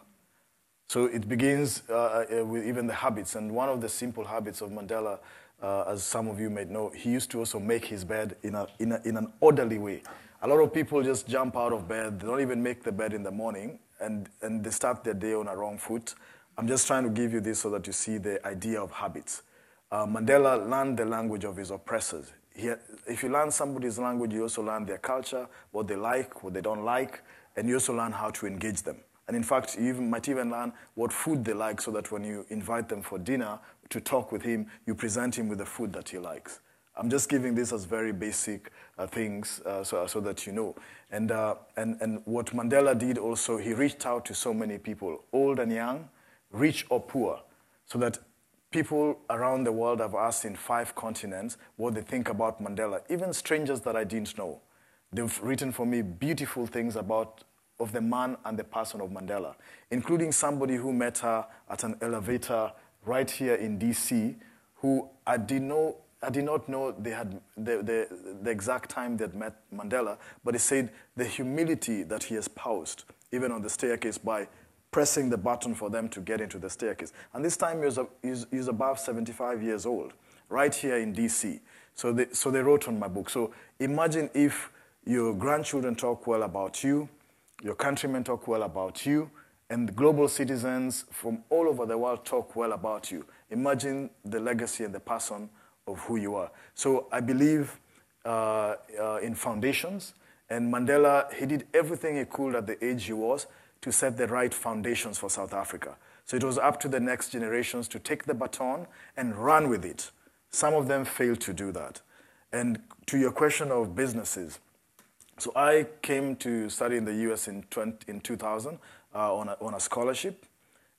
So it begins uh, uh, with even the habits. And one of the simple habits of Mandela, uh, as some of you may know, he used to also make his bed in, a, in, a, in an orderly way. A lot of people just jump out of bed, they don't even make the bed in the morning, and, and they start their day on a wrong foot. I'm just trying to give you this so that you see the idea of habits. Uh, Mandela learned the language of his oppressors. He, if you learn somebody's language, you also learn their culture, what they like, what they don't like, and you also learn how to engage them. And in fact, you even, might even learn what food they like so that when you invite them for dinner to talk with him, you present him with the food that he likes. I'm just giving this as very basic uh, things uh, so, so that you know. And, uh, and, and what Mandela did also, he reached out to so many people, old and young, rich or poor, so that people around the world have asked in five continents what they think about Mandela, even strangers that I didn't know. They've written for me beautiful things about of the man and the person of Mandela, including somebody who met her at an elevator right here in DC, who I didn't know I did not know they had the, the, the exact time they had met Mandela, but he said the humility that he espoused, even on the staircase, by pressing the button for them to get into the staircase. And this time he was, he was above 75 years old, right here in DC. So they, so they wrote on my book. So imagine if your grandchildren talk well about you, your countrymen talk well about you, and global citizens from all over the world talk well about you. Imagine the legacy and the person of who you are. So I believe uh, uh, in foundations, and Mandela, he did everything he could at the age he was to set the right foundations for South Africa. So it was up to the next generations to take the baton and run with it. Some of them failed to do that. And to your question of businesses, so I came to study in the US in, 20, in 2000 uh, on, a, on a scholarship,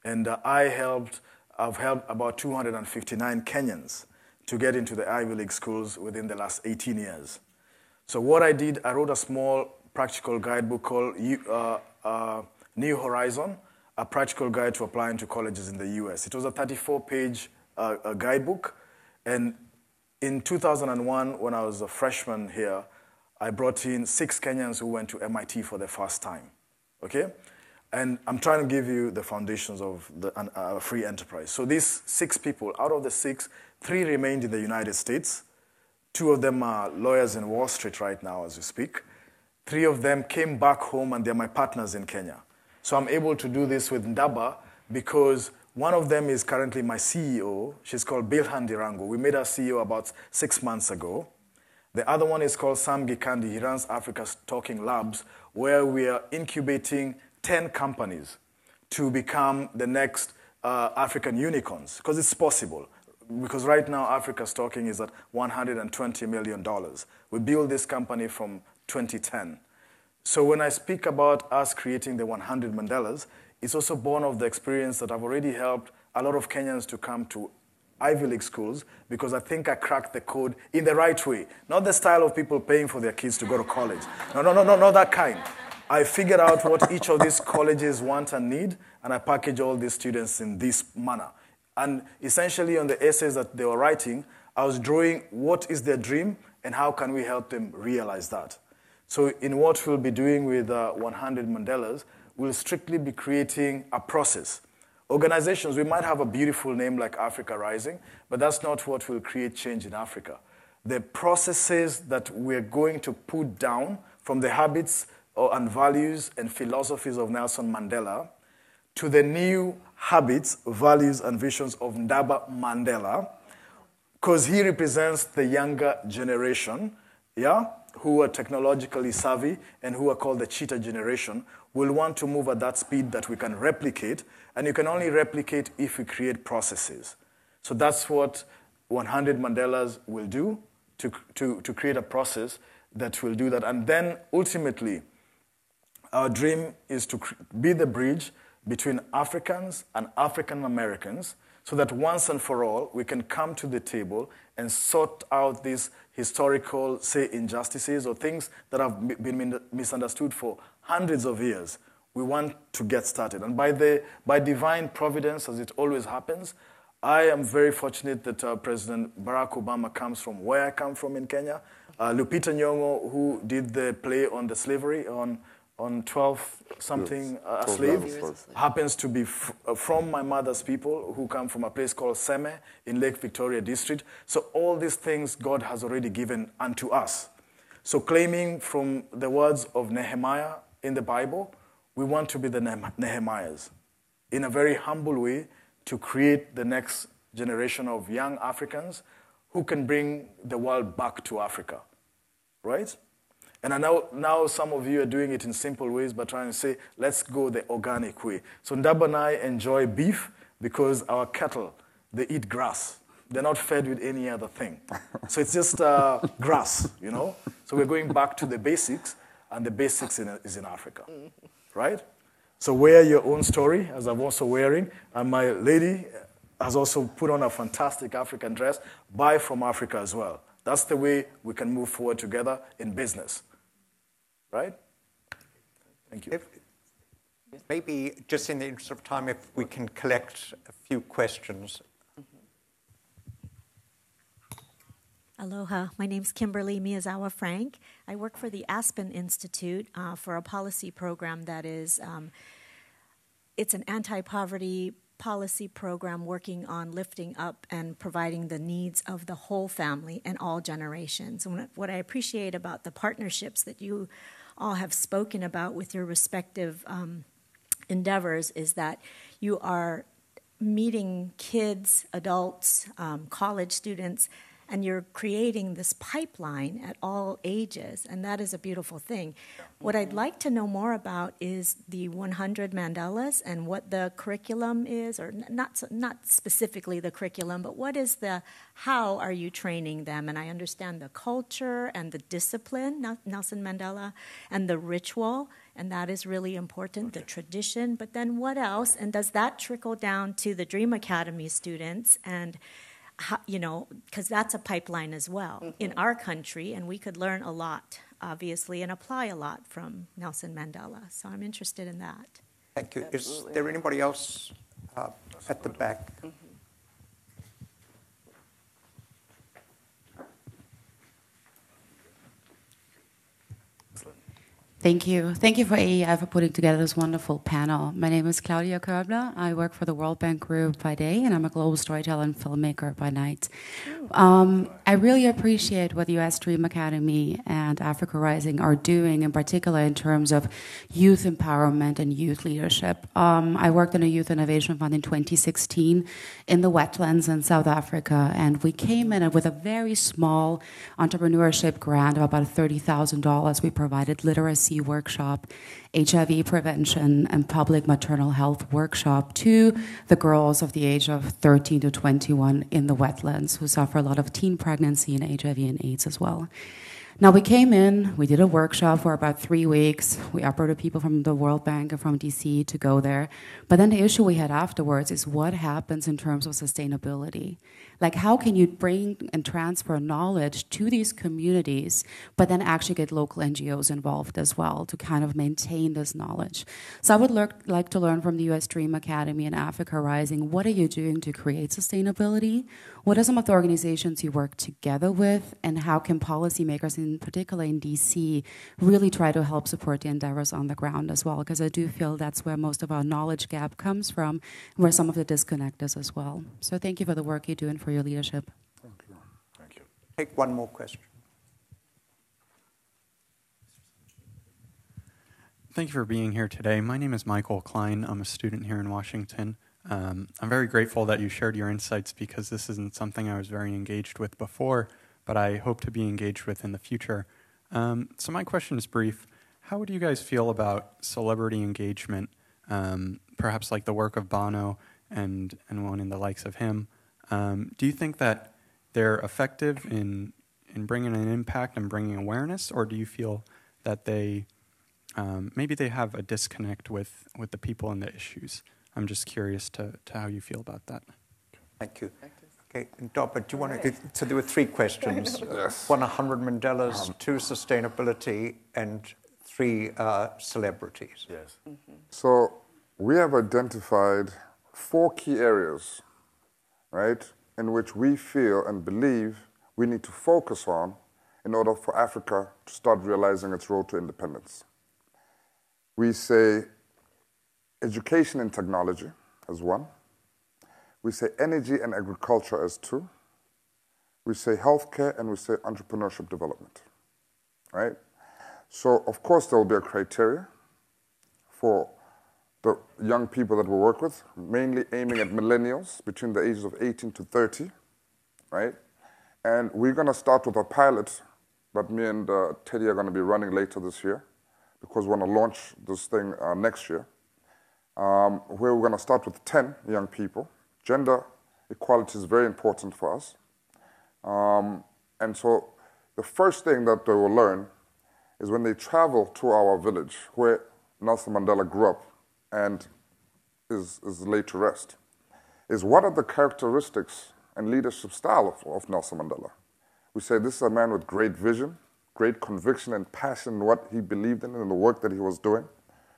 and uh, I helped, I've helped about 259 Kenyans to get into the Ivy League schools within the last 18 years. So what I did, I wrote a small practical guidebook called uh, uh, New Horizon, a practical guide to applying to colleges in the US. It was a 34-page uh, guidebook, and in 2001, when I was a freshman here, I brought in six Kenyans who went to MIT for the first time. Okay? And I'm trying to give you the foundations of the uh, free enterprise. So these six people, out of the six, three remained in the United States. Two of them are lawyers in Wall Street right now as we speak. Three of them came back home and they're my partners in Kenya. So I'm able to do this with Ndaba because one of them is currently my CEO. She's called Bilha Ndirangu. We made her CEO about six months ago. The other one is called Sam Gikandi. He runs Africa's Talking Labs, where we are incubating 10 companies to become the next uh, African unicorns, because it's possible. Because right now, Africa's Talking is at $120 million. We built this company from 2010. So when I speak about us creating the 100 Mandelas, it's also born of the experience that I've already helped a lot of Kenyans to come to Ivy League schools because I think I cracked the code in the right way. Not the style of people paying for their kids to go to college. No, no, no, no, not that kind. I figured out what each of these colleges want and need, and I package all these students in this manner. And essentially, on the essays that they were writing, I was drawing what is their dream and how can we help them realize that. So, in what we'll be doing with uh, 100 Mandelas, we'll strictly be creating a process Organizations, we might have a beautiful name like Africa Rising, but that's not what will create change in Africa. The processes that we're going to put down from the habits and values and philosophies of Nelson Mandela to the new habits, values, and visions of Ndaba Mandela, because he represents the younger generation, yeah, who are technologically savvy and who are called the cheetah generation, will want to move at that speed that we can replicate and you can only replicate if you create processes. So that's what 100 Mandelas will do to, to, to create a process that will do that. And then ultimately, our dream is to be the bridge between Africans and African Americans so that once and for all we can come to the table and sort out these historical, say, injustices or things that have been misunderstood for hundreds of years we want to get started. And by, the, by divine providence, as it always happens, I am very fortunate that uh, President Barack Obama comes from where I come from in Kenya. Uh, Lupita Nyong'o, who did the play on the slavery on, on 12 something yes. uh, a slave, happens to be f- uh, from my mother's people who come from a place called Seme in Lake Victoria district. So all these things God has already given unto us. So claiming from the words of Nehemiah in the Bible, we want to be the Nehemiahs in a very humble way to create the next generation of young Africans who can bring the world back to Africa. Right? And I know now some of you are doing it in simple ways by trying to say, let's go the organic way. So Ndaba and I enjoy beef because our cattle, they eat grass. they're not fed with any other thing. so it's just uh, grass, you know? So we're going back to the basics, and the basics in, is in Africa, right? So wear your own story, as I'm also wearing, and my lady has also put on a fantastic African dress. Buy from Africa as well. That's the way we can move forward together in business, right? Thank you. If, maybe just in the interest of time, if we can collect a few questions. Aloha, my name is Kimberly Miyazawa Frank. I work for the Aspen Institute uh, for a policy program that is, um, it's an anti-poverty policy program working on lifting up and providing the needs of the whole family and all generations. And what I appreciate about the partnerships that you all have spoken about with your respective um, endeavors is that you are meeting kids, adults, um, college students and you're creating this pipeline at all ages, and that is a beautiful thing. What I'd like to know more about is the 100 Mandelas and what the curriculum is, or not not specifically the curriculum, but what is the how are you training them? And I understand the culture and the discipline, Nelson Mandela, and the ritual, and that is really important, the tradition. But then what else? And does that trickle down to the Dream Academy students and how, you know, because that's a pipeline as well mm-hmm. in our country, and we could learn a lot, obviously, and apply a lot from Nelson Mandela. So I'm interested in that. Thank you. Absolutely. Is there anybody else uh, at the back? Mm-hmm. Thank you. Thank you for AEI for putting together this wonderful panel. My name is Claudia Körbler. I work for the World Bank Group by day, and I'm a global storyteller and filmmaker by night. Um, I really appreciate what the US Dream Academy and Africa Rising are doing, in particular in terms of youth empowerment and youth leadership. Um, I worked in a Youth Innovation Fund in 2016 in the wetlands in South Africa, and we came in with a very small entrepreneurship grant of about $30,000. We provided literacy workshop, HIV prevention, and public maternal health workshop to the girls of the age of 13 to 21 in the wetlands who suffer a lot of teen pregnancy and HIV and AIDS as well. Now, we came in, we did a workshop for about three weeks. We uploaded people from the World Bank and from DC to go there. But then the issue we had afterwards is what happens in terms of sustainability. Like, how can you bring and transfer knowledge to these communities, but then actually get local NGOs involved as well to kind of maintain this knowledge? So, I would like to learn from the US Dream Academy and Africa Rising what are you doing to create sustainability? What are some of the organizations you work together with, and how can policymakers, in particular in DC, really try to help support the endeavors on the ground as well? Because I do feel that's where most of our knowledge gap comes from, where some of the disconnect is as well. So, thank you for the work you're doing for your leadership. Thank you. Thank you. Take one more question. Thank you for being here today. My name is Michael Klein. I'm a student here in Washington. Um, I'm very grateful that you shared your insights because this isn't something I was very engaged with before, but I hope to be engaged with in the future. Um, so, my question is brief. How would you guys feel about celebrity engagement, um, perhaps like the work of Bono and, and one in the likes of him? Um, do you think that they're effective in, in bringing an impact and bringing awareness, or do you feel that they um, maybe they have a disconnect with, with the people and the issues? I'm just curious to, to how you feel about that. Thank you. Okay, Dobert, do you want to? So there were three questions. yes. One, 100 Mandelas, um, two, sustainability, and three, uh, celebrities. Yes. Mm-hmm. So we have identified four key areas, right, in which we feel and believe we need to focus on in order for Africa to start realizing its road to independence. We say education and technology as one. We say energy and agriculture as two. We say healthcare and we say entrepreneurship development. Right? So, of course, there will be a criteria for the young people that we work with, mainly aiming at millennials between the ages of 18 to 30, right? And we're going to start with a pilot that me and uh, Teddy are going to be running later this year because we want to launch this thing uh, next year um, where we're going to start with 10 young people, gender equality is very important for us. Um, and so the first thing that they will learn is when they travel to our village where Nelson Mandela grew up and is, is laid to rest, is what are the characteristics and leadership style of, of Nelson Mandela? We say this is a man with great vision, great conviction and passion in what he believed in and the work that he was doing,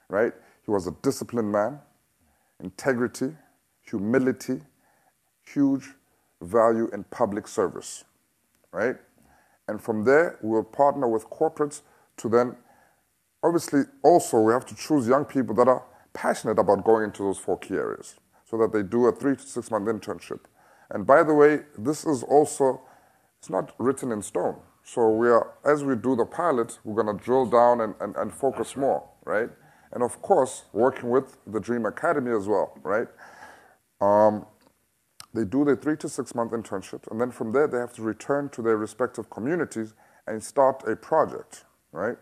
right? He was a disciplined man, integrity, humility, huge value in public service, right? And from there, we'll partner with corporates to then, obviously, also we have to choose young people that are passionate about going into those four key areas so that they do a three to six month internship. And by the way, this is also, it's not written in stone. So we are, as we do the pilot, we're going to drill down and, and, and focus more, right? And of course, working with the Dream Academy as well, right? Um, they do their three to six month internship, and then from there they have to return to their respective communities and start a project, right?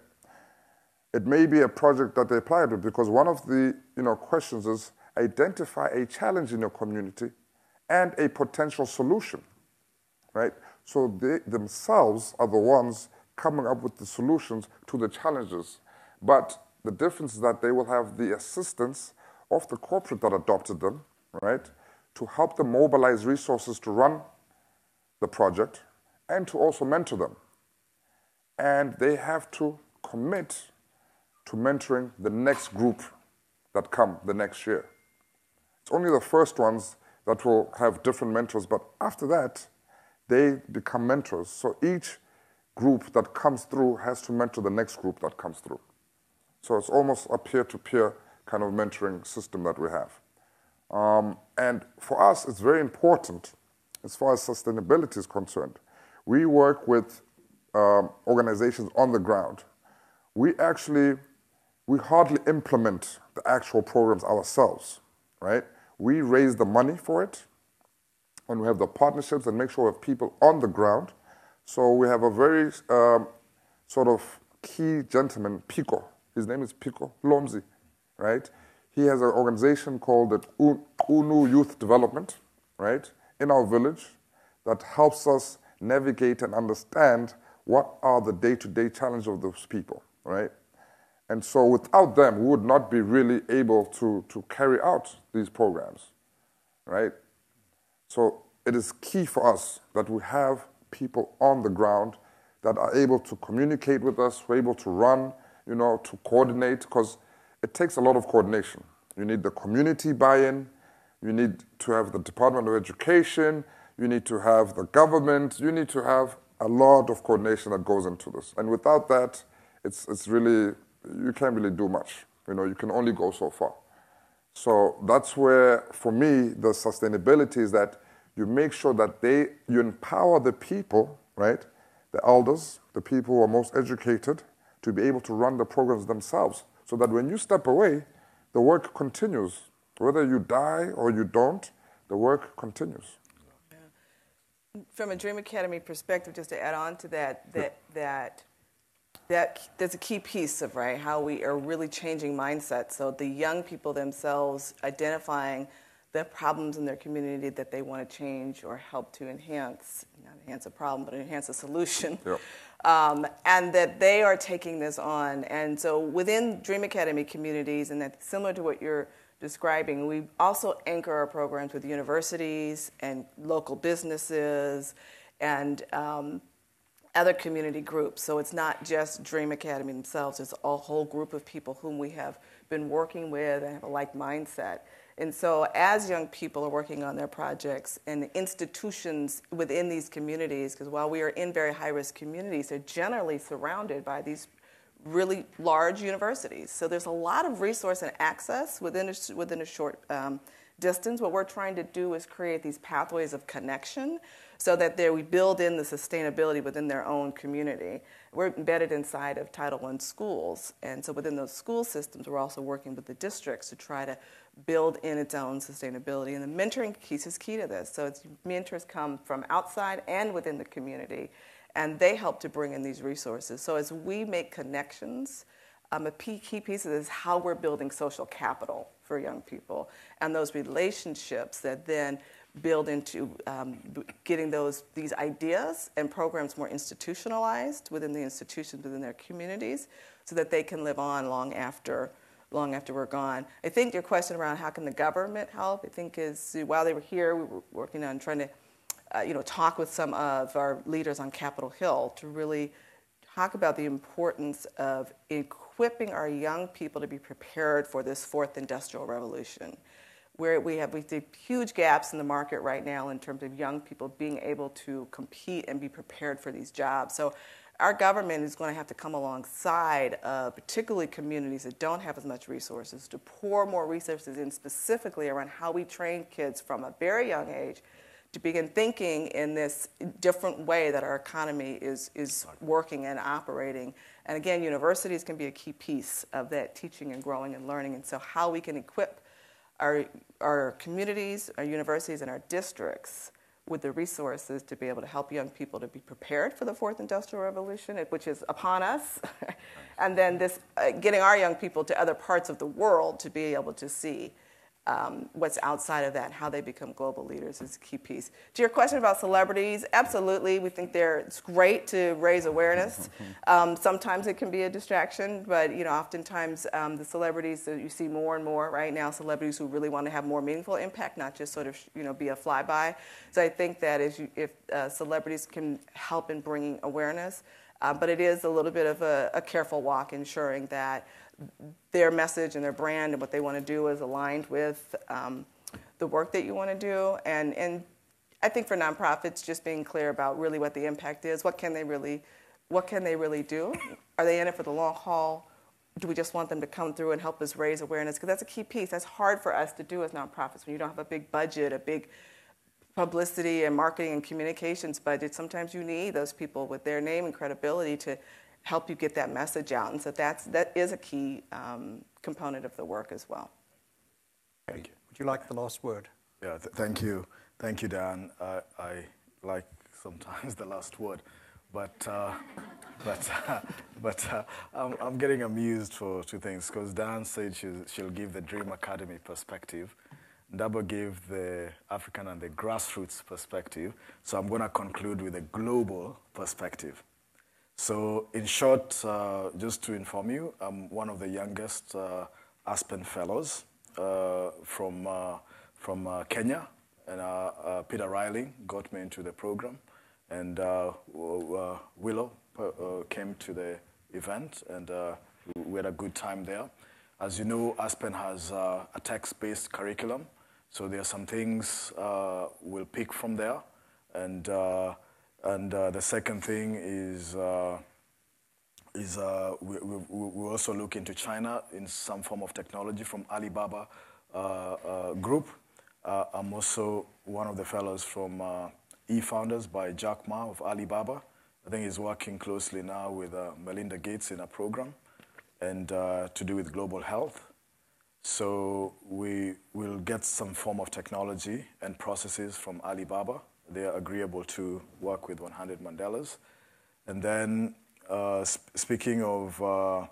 It may be a project that they apply to because one of the you know, questions is identify a challenge in your community and a potential solution, right? So they themselves are the ones coming up with the solutions to the challenges. But the difference is that they will have the assistance of the corporate that adopted them, right? To help them mobilize resources to run the project and to also mentor them. And they have to commit to mentoring the next group that come the next year. It's only the first ones that will have different mentors, but after that, they become mentors. So each group that comes through has to mentor the next group that comes through. So it's almost a peer to peer kind of mentoring system that we have. Um, and for us, it's very important as far as sustainability is concerned. We work with um, organizations on the ground. We actually we hardly implement the actual programs ourselves, right? We raise the money for it, and we have the partnerships and make sure we have people on the ground. So we have a very um, sort of key gentleman, Pico. His name is Pico Lomzi, right? He has an organization called the UNU Youth Development, right, in our village that helps us navigate and understand what are the day-to-day challenges of those people, right? And so without them, we would not be really able to, to carry out these programs, right? So it is key for us that we have people on the ground that are able to communicate with us, who are able to run, you know, to coordinate, because it takes a lot of coordination. You need the community buy-in, you need to have the Department of Education, you need to have the government, you need to have a lot of coordination that goes into this. And without that, it's, it's really you can't really do much. You know, you can only go so far. So that's where, for me, the sustainability is that you make sure that they, you empower the people, right? The elders, the people who are most educated, to be able to run the programs themselves. So that when you step away, the work continues. Whether you die or you don't, the work continues. From a Dream Academy perspective, just to add on to that, that, yeah. that that that's a key piece of right how we are really changing mindset. So the young people themselves identifying the problems in their community that they want to change or help to enhance, not enhance a problem, but enhance a solution. Yep. Um, and that they are taking this on. And so within Dream Academy communities, and that's similar to what you're describing, we also anchor our programs with universities and local businesses and um, other community groups. So it's not just Dream Academy themselves, it's a whole group of people whom we have been working with and have a like mindset. And so, as young people are working on their projects and institutions within these communities, because while we are in very high risk communities, they're generally surrounded by these really large universities. So, there's a lot of resource and access within a, within a short um, distance. What we're trying to do is create these pathways of connection so that there we build in the sustainability within their own community. We're embedded inside of Title I schools, and so within those school systems, we're also working with the districts to try to build in its own sustainability. And the mentoring piece is key to this. So it's, mentors come from outside and within the community, and they help to bring in these resources. So as we make connections, um, a key piece of this is how we're building social capital for young people and those relationships that then build into um, getting those these ideas and programs more institutionalized within the institutions within their communities, so that they can live on long after long after we're gone. I think your question around how can the government help, I think is while they were here, we were working on trying to, uh, you know, talk with some of our leaders on Capitol Hill to really talk about the importance of equipping our young people to be prepared for this fourth industrial revolution where we have we see huge gaps in the market right now in terms of young people being able to compete and be prepared for these jobs. So our government is going to have to come alongside uh, particularly communities that don't have as much resources to pour more resources in specifically around how we train kids from a very young age to begin thinking in this different way that our economy is, is working and operating. And again, universities can be a key piece of that teaching and growing and learning. And so, how we can equip our, our communities, our universities, and our districts with the resources to be able to help young people to be prepared for the fourth industrial revolution, which is upon us, and then this uh, getting our young people to other parts of the world to be able to see um, what's outside of that and how they become global leaders is a key piece. To your question about celebrities, absolutely, we think they're it's great to raise awareness. Um, sometimes it can be a distraction, but you know, oftentimes um, the celebrities that you see more and more right now, celebrities who really want to have more meaningful impact, not just sort of you know be a flyby. So I think that if, you, if uh, celebrities can help in bringing awareness, uh, but it is a little bit of a, a careful walk, ensuring that their message and their brand and what they want to do is aligned with um, the work that you want to do. And, and I think for nonprofits, just being clear about really what the impact is, what can they really, what can they really do? Are they in it for the long haul? Do we just want them to come through and help us raise awareness? Because that's a key piece. That's hard for us to do as nonprofits when you don't have a big budget, a big publicity and marketing and communications budget. Sometimes you need those people with their name and credibility to help you get that message out. And so that's, that is a key um, component of the work as well. Thank you. Would you like the last word? Yeah, th- thank you. Thank you, Diane. Uh, I like sometimes the last word, but, uh, but, uh, but uh, I'm, I'm, getting amused for two things because Diane said she'll, she'll give the Dream Academy perspective. Ndaba gave the African and the grassroots perspective. So I'm going to conclude with a global perspective. So, in short, uh, just to inform you, I'm one of the youngest uh, Aspen Fellows uh, from, uh, from uh, Kenya. And uh, Peter Reiling got me into the program. And Willow came to the event, and we had a good time there. As you know, Aspen has a text based curriculum. So, there are some things we'll pick from there. And and uh, the second thing is, uh, is uh, we, we, we, also look into China in some form of technology from Alibaba uh, uh, Group. Uh, I'm also one of the fellows from eFounders by Jack Ma of Alibaba. I think he's working closely now with Melinda Gates in a program and to do with global health. So we will get some form of technology and processes from Alibaba they are agreeable to work with 100 Mandelas. And then, uh, sp- speaking of, uh,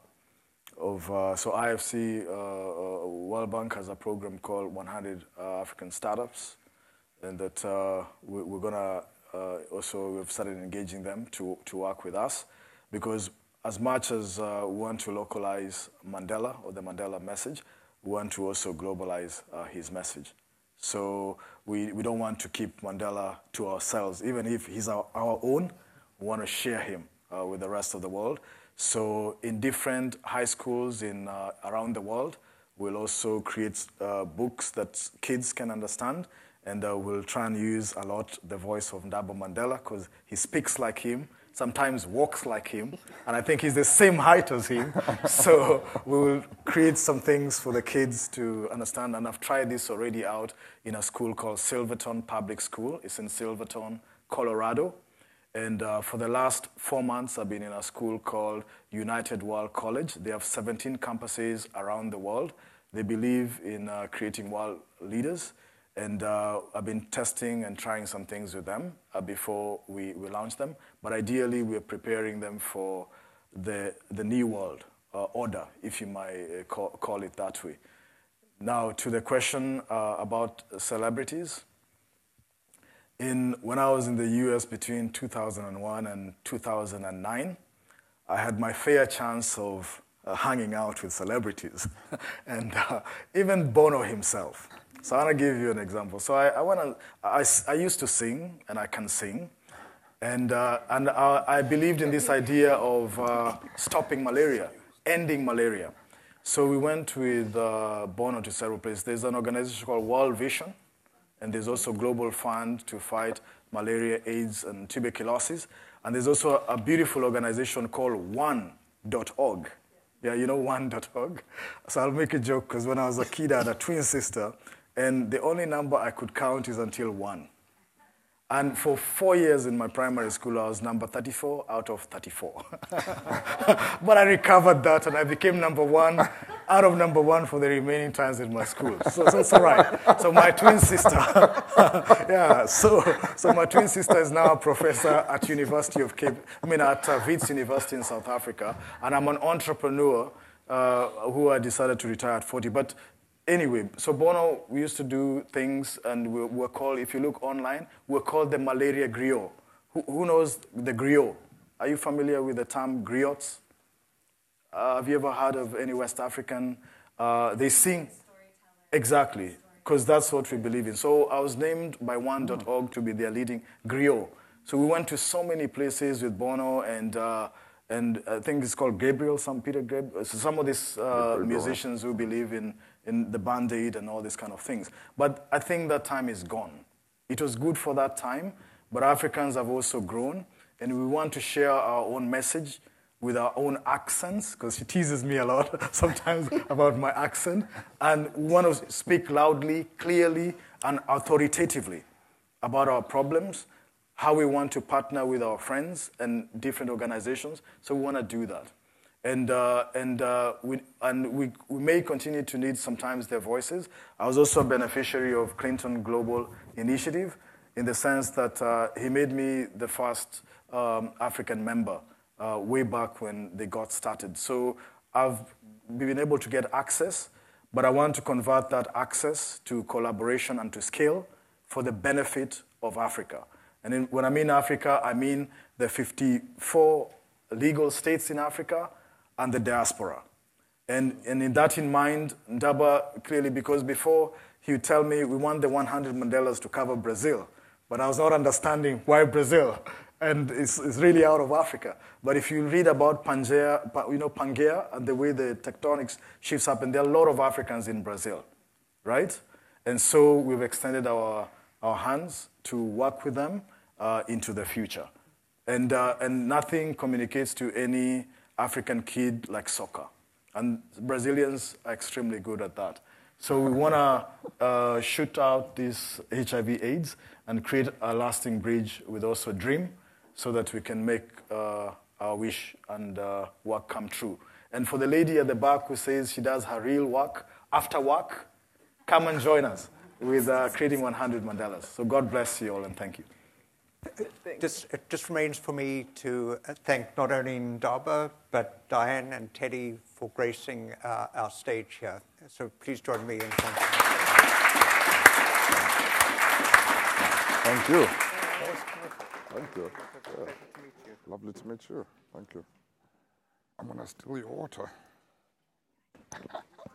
of uh, so IFC, uh, uh, World Bank has a program called 100 uh, African Startups, and that we, are gonna also we've started engaging them to to work with us, because as much as we want to localize Mandela or the Mandela message, we want to also globalize his message. So we, we don't want to keep Mandela to ourselves. Even if he's our, our own, we want to share him uh, with the rest of the world. So in different high schools in, uh, around the world, we'll also create uh, books that kids can understand. And uh, we'll try and use a lot the voice of Ndaba Mandela because he speaks like him sometimes walks like him, and I think he's the same height as him. so we will create some things for the kids to understand. And I've tried this already out in a school called Silverton Public School. It's in Silverton, Colorado. And uh, for the last four months, I've been in a school called United World College. They have 17 campuses around the world. They believe in uh, creating world leaders. And uh, I've been testing and trying some things with them uh, before we, we launch them. But ideally, we're preparing them for the, the new world uh, order, if you might uh, call, call, it that way. Now, to the question uh, about celebrities, In, when I was in the US between 2001 and 2009, I had my fair chance of uh, hanging out with celebrities, and even Bono himself. So I want to give you an example. So I, I, wanna, I, I used to sing, and I can sing. And, uh, and uh, I believed in this idea of uh, stopping malaria, ending malaria. So we went with uh, Bono to several places. There's an organization called World Vision, and there's also Global Fund to fight malaria, AIDS, and tuberculosis. And there's also a beautiful organization called One.org. Yeah, you know One.org? So I'll make a joke because when I was a kid, I had a twin sister, and the only number I could count is until one. And for four years in my primary school, I was number 34 out of 34. but I recovered that and I became number one out of number one for the remaining times in my school. So, so all right. So my twin sister, yeah, so, so my twin sister is now a professor at University of Cape, I mean at uh, Wits University in South Africa. And I'm an entrepreneur uh, who I decided to retire at 40. But Anyway, so Bono, we used to do things, and we were called, if you look online, we're called the malaria griot. Who, who knows the griot? Are you familiar with the term griots? Uh, have you ever heard of any West African? Uh, they sing. Exactly, because that's what we believe in. So I was named by one.org to be their leading griot. So we went to so many places with Bono and. Uh, and I think it's called Gabriel, some Peter Gabriel, so some of these uh, musicians who believe in in the band aid and all these kind of things. But I think that time is gone. It was good for that time, but Africans have also grown, and we want to share our own message with our own accents, because she teases me a lot sometimes about my accent. And we want to speak loudly, clearly, and authoritatively about our problems, how we want to partner with our friends and different organizations. So we want to do that. And, uh, and, uh, we, and we, we may continue to need sometimes their voices. I was also a beneficiary of Clinton Global Initiative in the sense that uh, he made me the first um, African member uh, way back when they got started. So I've been able to get access, but I want to convert that access to collaboration and to scale for the benefit of Africa. And in, when I mean Africa, I mean the 54 legal states in Africa, and the diaspora. And, and in that in mind, Ndaba clearly, because before he would tell me we want the 100 Mandelas to cover Brazil, but I was not understanding why Brazil, and it's, it's really out of Africa. But if you read about Pangea, you know, Pangea and the way the tectonics shifts up, and there are a lot of Africans in Brazil, right? And so we've extended our, our hands to work with them uh, into the future. And, uh, and nothing communicates to any African kid like soccer. And Brazilians are extremely good at that. So we want to uh, shoot out this HIV AIDS and create a lasting bridge with also Dream so that we can make uh, our wish and uh, work come true. And for the lady at the back who says she does her real work after work, come and join us with uh, creating 100 Mandelas. So God bless you all and thank you. Just, it just remains for me to uh, thank not only Ndaba, but Diane and Teddy for gracing uh, our stage here. So please join me in thanking Thank you. Thank you. Yeah. Lovely to meet you. Thank you. I'm going to steal your water.